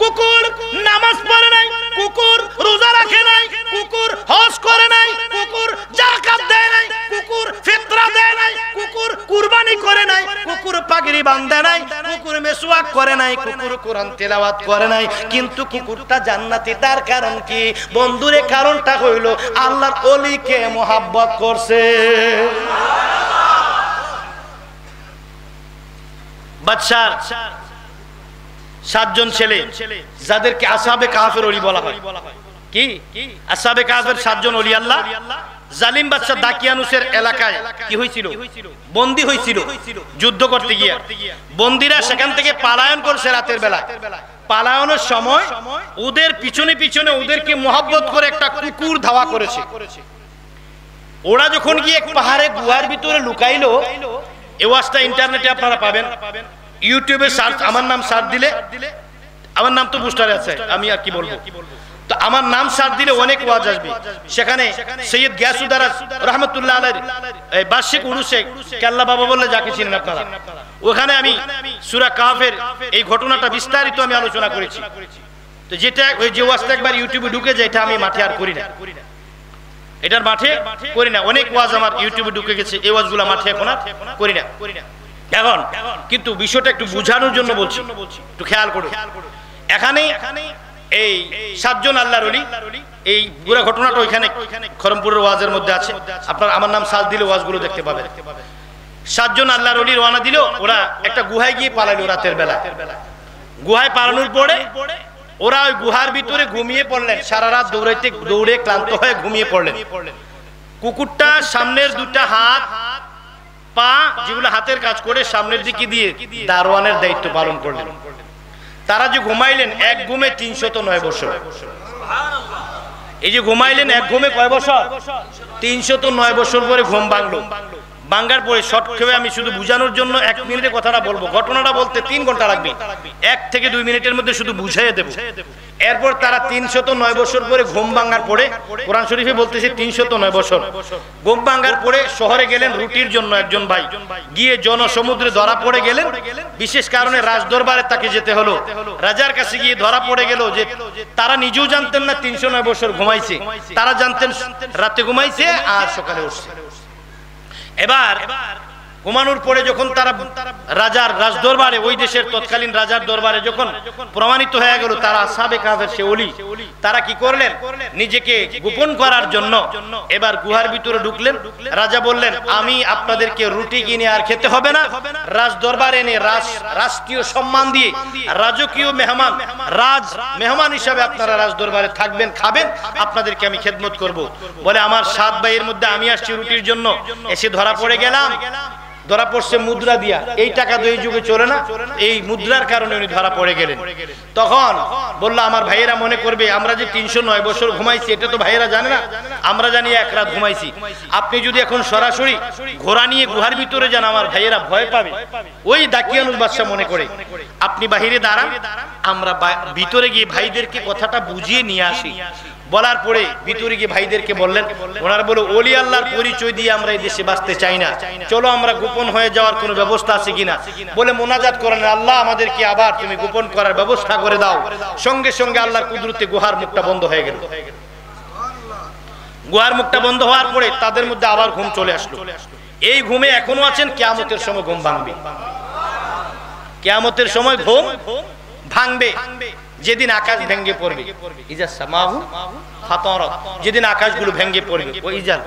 কুকুর নামাজ পড়ে নাই। কুকুর রোজা রাখে নাই, কুকুর হজ করে নাই, কুকুর জাকাত দেয় নাই, কুকুর ফিতরা দেয় নাই, কুকুর কুরবানি করে নাই, কুকুর পাগড়ি বাঁধে নাই, কুকুর মেসওয়াক করে নাই, কুকুর কোরআন তেলাওয়াত করে নাই। কিন্তু কুকুরটা জান্নাতি, তার কারণ কি? বন্ধুরে, কারণটা হইল আল্লাহর অলিকে মোহাব্বত করছে। বাদশার সাতজন ছেলে, যাদেরকে আসাবে কাহাফের অলি বলা হয়। কি? আসাবে কাহাফের সাতজন অলি আল্লাহ? জালিম বাদশাহ দাকিয়ানুসের এলাকায় কি হয়েছিল? বন্দী হয়েছিল। যুদ্ধ করতে গিয়ে। বন্দীরা সেখান থেকে পালায়ন করছে রাতের বেলা। পালায়নের সময় ওদের পিছনে পিছনে ওদেরকে মোহাব্বত করে একটা কুকুর ধাওয়া করেছে। ওরা যখন গিয়ে পাহাড়ে গুহার ভিতরে লুকাইলো, এ ওয়াজটা ইন্টারনেটে আপনারা পাবেন। ইউটিউবে সার্চ আমার নাম সার্চ দিলে আমার নাম তো বুস্টারে আছে আমি আর কি বলব? তো আমার নাম সার্চ দিলে অনেক ওয়াজ আসবে। সেখানে সৈয়দ গ্যাসুদারা রহমতুল্লাহ এই বার্ষিক উরুসে কেল্লা বাবা বললে যাকে চিনেন আপনারা? ওখানে আমি সুরা কাফের এই ঘটনাটা বিস্তারিত আমি আলোচনা করেছি। তো যেটা ওই যে ওয়াজটা একবার ইউটিউবে ঢুকে যায় এটা আমি মাঠে আর করি না। এটার মাঠে করি না। অনেক ওয়াজ আমার ইউটিউবে ঢুকে গেছে এই ওয়াজগুলো মাঠে এখন আর করি না। এখন কিন্তু বিষয়টা একটু বোঝানোর জন্য বলছি। একটু খেয়াল করো। এখানে এই সাতজন আল্লাহর অলি এই পুরো ঘটনাটা ওইখানে খরমপুরের ওয়াজের মধ্যে আছে। আপনার আমার নাম সাজ দিলে ওয়াজগুলো দেখতে পাবেন। সাতজন আল্লাহর অলি রওনা দিল ওরা একটা গুহায় গিয়ে পালালো রাতের বেলা। গুহায় পালানোর পরে ওরা ওই গুহার ভিতরে ঘুমিয়ে পড়লেন। সারা রাত দৌড়াইতে দৌড়ে ক্লান্ত হয়ে ঘুমিয়ে পড়লেন। কুকুরটা সামনের দুটা হাত পা যেগুলো হাতের কাজ করে, সামনের দিকে দিয়ে দারোয়ানের দায়িত্ব পালন করলেন। তারা যে ঘুমাইলেন, এক ঘুমে তিনশত নয় বছর। এই যে ঘুমাইলেন, এক ঘুমে কয় বছর? তিনশত নয় বছর পরে ঘুম ভাঙলো। বাঙ্গার পরে শর্ট খেয়ে আমি শুধু বুঝানোর জন্য এক মিনিটে কথাটা বলব। ঘটনাটা বলতে তিন ঘণ্টা লাগবে। এক থেকে দুই মিনিটের মধ্যে শুধু বুঝাইয়ে দেবো। এরপর তারা তিনশত নয় বছর পরে ঘুম ভাঙ্গার পরে কোরআন শরীফে বলতেছে তিনশত নয় বছর। ঘুম ভাঙ্গার পরে শহরে গেলেন রুটির জন্য একজন ভাই। গিয়ে জনসমুদ্রে ধরা পড়ে গেলেন। বিশেষ কারণে রাজ দরবারে তাকে যেতে হলো। রাজার কাছে গিয়ে ধরা পড়ে গেল যে তারা নিজেও জানতেন না তিনশো নয় বছর ঘুমাইছে। তারা জানতেন রাতে ঘুমাইছে আর সকালে উঠছে। এবার ঘুমানোর পরে যখন তারা রাজার রাজ দরবারে ওই দেশের তৎকালীন রাজার দরবারে যখন প্রমাণিত হয়ে গেল তারা সাবে কাজের সে অলি তারা কি করলেন? নিজেকে গোপন করার জন্য এবার গুহার ভিতরে ঢুকলেন। রাজা বললেন, আমি আপনাদেরকে রুটি কিনে আর খেতে হবে না। রাজ দরবারে এনে রাজ, রাষ্ট্রীয় সম্মান দিয়ে রাজকীয় মেহমান, রাজ মেহমান হিসাবে আপনারা রাজ দরবারে থাকবেন, খাবেন। আপনাদেরকে আমি খেদমত করব। বলে, আমার সাত ভাইয়ের মধ্যে আমি আসছি রুটির জন্য। এসে ধরা পড়ে গেলাম। ধরা পড়ছে মুদ্রা দিয়া। এই টাকা তো এই যুগে চলে না। এই মুদ্রার কারণে উনি ধরা পড়ে গেলেন। তখন বলল, আমার ভাইয়েরা মনে করবে, আমরা যে তিনশো নয় বছর ঘুমাইছি, এটা তো ভাইয়েরা জানে না। আমরা জানি এক রাত ঘুমাইছি। আপনি যদি এখন সরাসরি ঘোড়া নিয়ে গুহার ভিতরে যান, আমার ভাইয়েরা ভয় পাবে। ওই দাকিয়ানুল বাদশাহ মনে করে, আপনি বাহিরে দাঁড়ান, আমরা ভিতরে গিয়ে ভাইদেরকে কথাটা বুঝিয়ে নিয়ে আসি। বলার পরে ভিতরে গিয়ে ভাইদেরকে বললেন, ওনারা বলে অলি আল্লাহর পরিচয় দিয়ে আমরা এই দেশে বাঁচতে চাই না। চলো আমরা গোপন হয়ে যাওয়ার কোনো ব্যবস্থা আছে কিনা? বলে মোনাজাত করেন, আল্লাহ আমাদেরকে আবার তুমি গোপন করার ব্যবস্থা করে দাও। সঙ্গে সঙ্গে আল্লাহর কুদরতে গুহার মুখটা বন্ধ হয়ে গেল। গুহার মুখটা বন্ধ হওয়ার পরে তাদের মধ্যে আবার ঘুম চলে আসলো। এই ঘুমে এখনও আছেন, কেয়ামতের সময় ঘুম ভাঙবে। কেয়ামতের সময় ঘুম ভাঙবে। যেদিন আকাশ ভেঙ্গে পড়বে, ইজা সামাহু ফাতারাত যেদিন আকাশগুলো ভেঙ্গে পড়বে ওই ইজাল।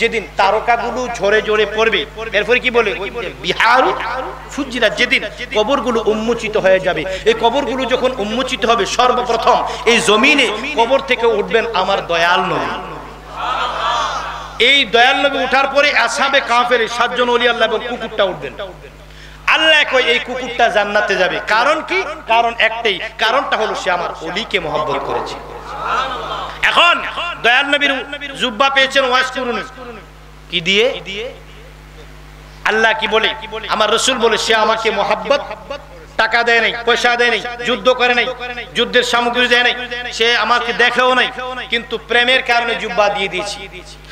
যেদিন তারকাগুলো ঝরে ঝরে পড়বে, এরপরে কি বলে? বিহার ফুজিরা যেদিন কবরগুলো উন্মোচিত হয়ে যাবে, এই কবরগুলো যখন উন্মোচিত হবে সর্বপ্রথম, এই জমিনে কবর থেকে উঠবেন আমার দয়াল নবী। এই দয়াল নবী উঠার পরে আসাবে কাফের সাতজন অলি আল্লাহ এবং কুকুরটা উঠবেন। আল্লাহ কই এই কুকুরটা জান্নাতে যাবে। কারণ কি? কারণ একটাই, কারণটা হলো সে আমার অলিকে মহব্বত করেছে। এখন দয়াল নবীর জুব্বা পেয়েছেন ওয়াজ করুন। কি দিয়ে? আল্লাহ কি বলে? আমার রসুল বলে, সে আমাকে মহাব্বত, টাকা দেয় নাই, পয়সা দেয় নাই, যুদ্ধ করে নাই, যুদ্ধের সামগ্রী দেয় নাই, সে আমাকে দেখেও নাই, কিন্তু প্রেমের কারণে জুব্বা দিয়ে দিয়েছি।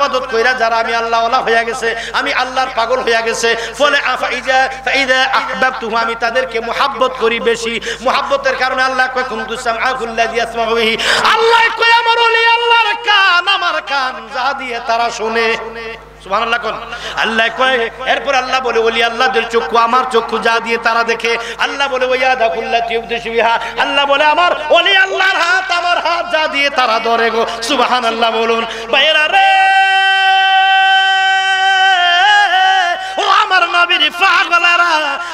ইবাদত কইরা যারা আমি আল্লাহ ওলা হয়ে গেছে, আমি আল্লাহর পাগল হয়ে গেছে, ফলে আমি তাদেরকে মোহাব্বত করি বেশি। মোহাব্বতের কারণে আল্লাহ কয়, কুন্তু আল্লাহ কয়, আমার ওলি, আল্লাহর কান, আমার কান যা দিয়ে তারা শুনে। সুবহানাল্লাহ কোন? আল্লাহ কয়, এরপর আল্লাহ বলে, ওলি আল্লাহদের চক্ষু, আমার চক্ষু যা দিয়ে তারা দেখে। আল্লাহ বলে, ওয়া দাকুল্লাহ তিউবদিশু আল্লাহ বলে, আমার ওলি আল্লাহর হাত, আমার হাত যা দিয়ে তারা ধরে গো। সুবহানাল্লাহ বলুন। বাইরা রে! নবীর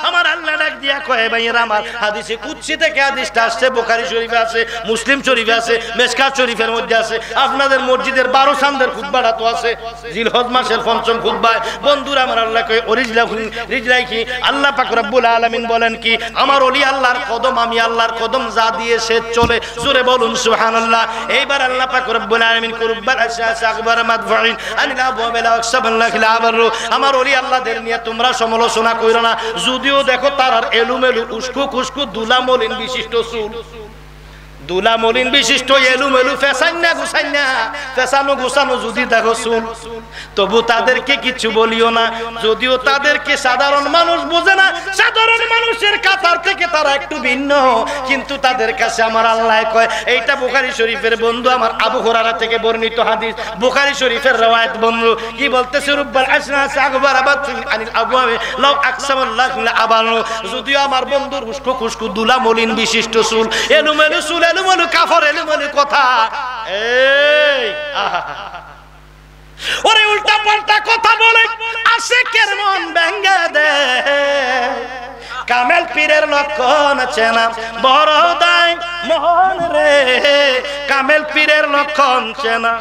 আমার আল্লাহ ডাক দিয়া কয় আমার হাদিসে থেকে হাদিসটা আসছে শরীফে আছে, মুসলিম শরীফে আছে শরীফের মধ্যে আছে, আপনাদের মসজিদের বারো সান্দের তো আছে, জিলহজ মাসের পঞ্চম বন্ধুরা, আমার আল্লাহ কয় অরিজলা রিজলাই কি? আল্লাহ পাক রব্বুল বলেন কি, আমার ওলি আল্লাহর কদম, আমি আল্লাহর কদম যা দিয়ে সে চলে। জোরে বলুন, সুবহানাল্লাহ। এইবার আল্লাহ পাক রব্বুল মাদফুইন আনিল আমার ওলি আল্লাহদের নিয়ে তোমরা সমালোচনা কইরো না। যদিও দেখো তার এলুমেলু উস্কু খুস্কু দুলা মলিন বিশিষ্ট চুল। দুলা মলিন বিশিষ্ট, এলুমেলু ফেসান্না গুসান্না ফেসানো গুসানো যদি দেখো চুল, তবু তাদেরকে কিছু বলিও না। যদিও তাদেরকে সাধারণ মানুষ বোঝে না, সাধারণ মানুষের কাতার থেকে তারা একটু ভিন্ন, কিন্তু তাদের কাছে আমার আল্লাহ কয়, এইটা বুখারী শরীফের বন্ধু, আমার আবু হুরারা থেকে বর্ণিত হাদিস। বুখারী শরীফের রওয়ায়াত বন্ধু, কি বলতেছে, রুব্বাল আসনা আকবার আবাদ আনিল আবওয়াবে, লাউ আকসামাল্লাহ আবানো যদিও আমার বন্ধুর উস্কো খুস্কু দুলা মলিন বিশিষ্ট চুল, এলুমেলু চুল এলুমেলু কাফর, এলুমনু কথা। এই ওরে উল্টা পাল্টা কথা বলে আশেকের মন ভেঙ্গে দে। কামেল পীরের লক্ষণ চেনা, বড় দায় মোহন রে। কামেল পীরের লক্ষণ চেনা।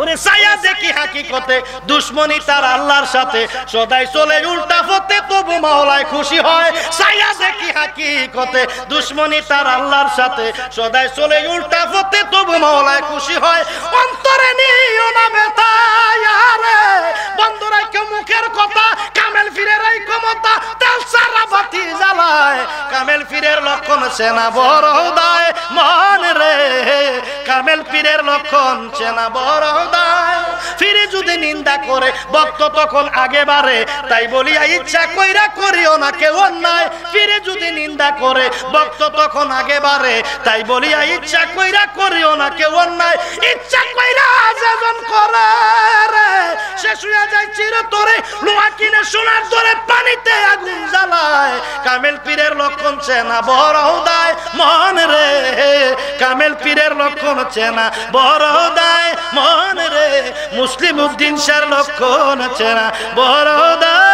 ওরে সায়া দেখি হাকিকতে, দুশ্মনী তার আল্লাহর সাথে। সদাই চলে উল্টা পথে তবু মাওলায় খুশি হয়। সায়া দেখি হাকিকতে, দুশ্মনী তার আল্লাহর সাথে। সদাই চলে উল্টা পথে তবু মাওলায় খুশি হয়। অন্তরে নিও না বেতায়ারে বন্ধুরা কেউ মুখের কথা, কামেল ফিরে রাই ক্ষমতা তেল সারা বাতি জ্বালায়। কামেল ফিরের লক্ষণ সেনা বড় দায় মন রে। কামেল পীরের লক্ষণ চেনা বড় দায় ফিরে যদি নিন্দা করে, ভক্ত তখন আগে বাড়ে। তাই বলিয়া ইচ্ছা কইরা করিও না, কেউ অন্যায়। ফিরে যদি নিন্দা করে, ভক্ত তখন আগে বাড়ে। তাই বলিয়া ইচ্ছা কইরা করিও না, কেউ অন্যায়। ইচ্ছা কইরা আয়োজন করে সে শুয়া যায় চিরতরে কিনে সোনার দরে পানিতে আগুন জ্বালায়। কামেল পীরের লক্ষণ চেনা, বড় দায় মন রে। কামেল পীরের লক্ষণ চেনা, বড় দায় মন রে। মুসলিম উদ্দিন শার লক্ষণ চেনা, বড় দায়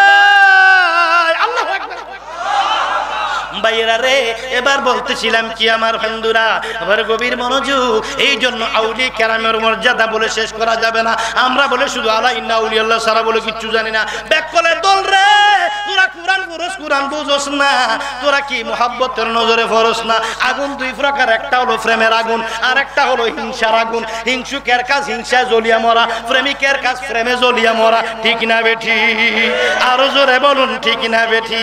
বাইরা রে, এবার বলতেছিলাম কি আমার বন্ধুরা আবার গভীর মনোযোগ এই জন্য আউলি কেরামের মর্যাদা বলে শেষ করা যাবে না। আমরা বলে শুধু আলাই ইন্না আউলি আল্লাহ সারা বলে কিচ্ছু জানি না। ব্যাক কলের দল রে। কোরআন কোরআন বুঝোস না। তোরা কি মোহাব্বতের নজরে না? আগুন দুই প্রকার, একটা হলো প্রেমের আগুন, আর একটা হলো হিংসার আগুন। হিংসুকের কাজ হিংসায় জ্বলিয়া মরা, প্রেমিকের কাজ প্রেমে জ্বলিয়া মরা। ঠিক না বেঠি? আরও জোরে বলুন, ঠিক না বেঠি?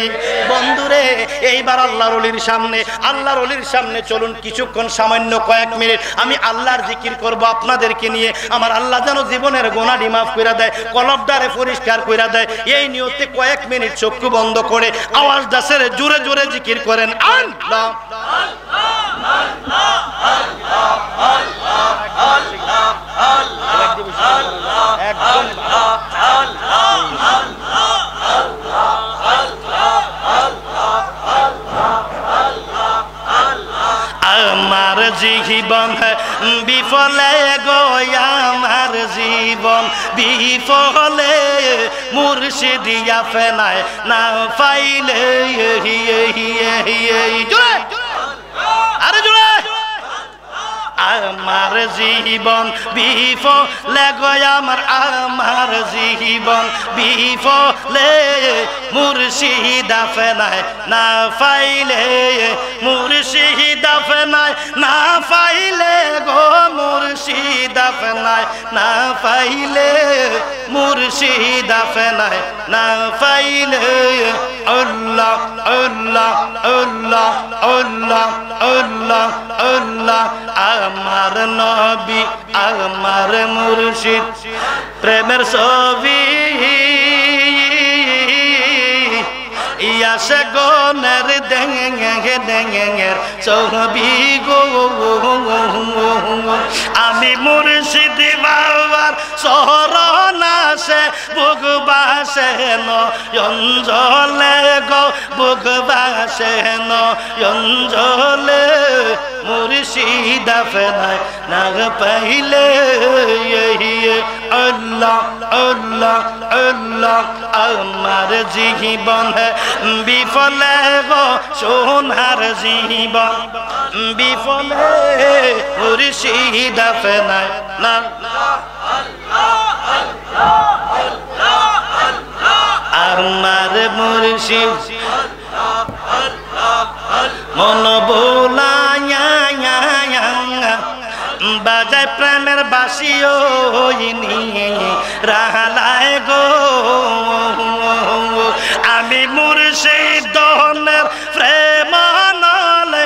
বন্ধুরে, এইবার আল্লাহর অলির সামনে, আল্লাহর অলির সামনে চলুন কিছুক্ষণ, সামান্য কয়েক মিনিট। আমি আল্লাহর জিকির করব আপনাদেরকে নিয়ে। আমার আল্লাহ যেন জীবনের গোনাডি মাফ করে দেয়, কলবদারে পরিষ্কার করে দেয়। এই নিয়তে কয়েক মিনিট চক্ষু বন্ধ করে আওয়াজ দাসের জোরে জোরে জিকির করেন আল্লাহ একদম আমার জীবন বিফলে গো আমার জীবন বিফলে মুর্শিদিয়া ফেলায় না পাইলে জোরে আরে আমার জীবন বিফলে গো, আমার আমার জীবন বিফলে। মুর্শিদা ফেনায় না পাইলে মুর্শিদা ফেনায় না পাইলে গো, মুর্শিদা ফেনায় না পাইলে মুর্শিদা ফেনায় না পাইলে আল্লাহ আল্লাহ আল্লাহ আল্লাহ আল্লাহ আল্লাহ আমার নবী আমার মুর্শিদ প্রেমের ছবি। ইয়াসে গনের দেঙে দেঙের ছবি গো আমি মুর্শিদ বাবার শরণ আসে বুক বাসে গো, বুক বাসে নঞ্জলে মুর্শিদ ফেনায় না পাইলে। আল্লাহ আল্লাহ আল্লাহ, আমার জীবন বিফলে সোনার জীবন। বিফলে মুর্শিদ ফেনায় না। আমার মুর্শিদ মন বোলায়া বাজায় প্রেমের বাসিও রাহালায় গো আমি মুর্শিদ দহনের প্রেম নলে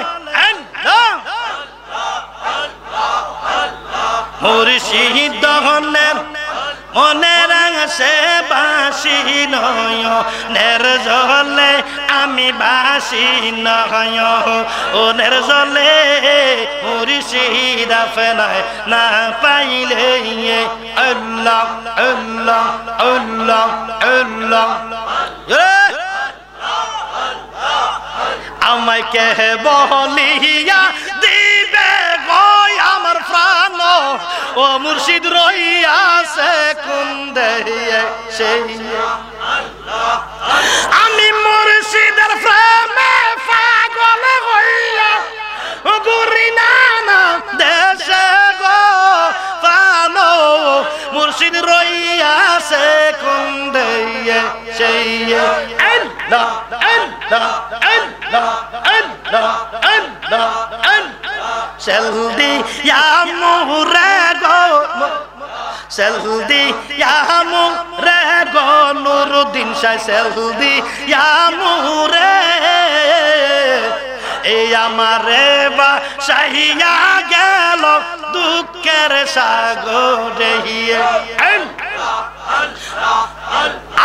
মুর্শিদ দহনের মনের সে বাসি জলে আমি বাসি নয়। ও নের জলে মুর্শিদা ফেনায় না পাইলে আল্লাহ আল্লাহ আল্লাহ আল্লাহ। আমায় কে বলিয়া দিবে গয় আমার প্রাণ। ও মুর্শিদ রইয়াছে কোন দেহে সেই আমি মুর্শিদের প্রেমে পাগল হইয়া গুরিনা মুর্শিদ রইয়াছে কোন সেই আল্লাহ আল্লাহ আল্লাহ আল্লাহ আল্লাহ আল্লাহ সেলদি ইয়া মুরে গো সেলদি ইয়া গো নুরুদ্দিন শাহ সেলদি ইয়া মুরে এই আমারে বা সাহিয়া গেল দুঃখের সাগরে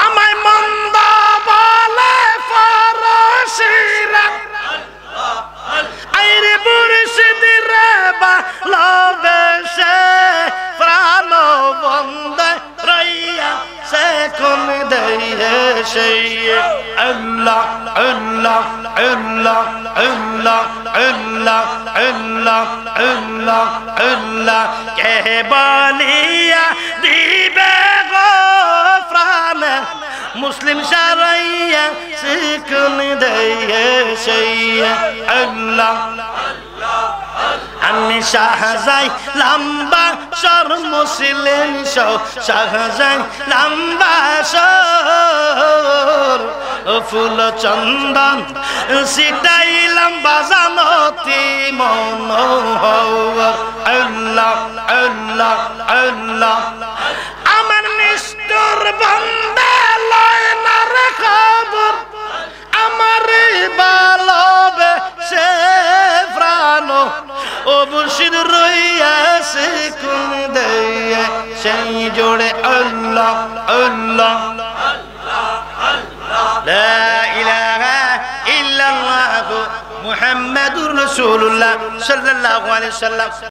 আমায় মন্দ বলে ফরসিরা। আইরে মুর্শিদ রে ভালোবেসে প্রাণ বন্ধ রইয়া সে কোন দেহে সেই আল্লাহ আল্লাহ আল্লাহ আল্লাহ আল্লাহ আল্লাহ আল্লাহ আল্লাহ কে বলিয়া দিবে গো প্রাণ মুসলিম সারাইয়া শিকুন দেয় সেই আল্লাহ আমি শাহজাই লম্বা সর মুসলিম শাহজাই লম্বা সর। ফুল চন্দন, সিটাই লম্বা জানতি মন আল্লাহ আল্লাহ আল্লাহ। আমার নিষ্ঠুর বন্দে লয় না রে খবর। আমার ভালোবে সে প্রাণ ও মুর্শিদ রইয়াছে কোন দেয় সেই জোড়ে আল্লাহ আল্লাহ لا إله إلا الله محمد رسول الله صلى الله عليه وسلم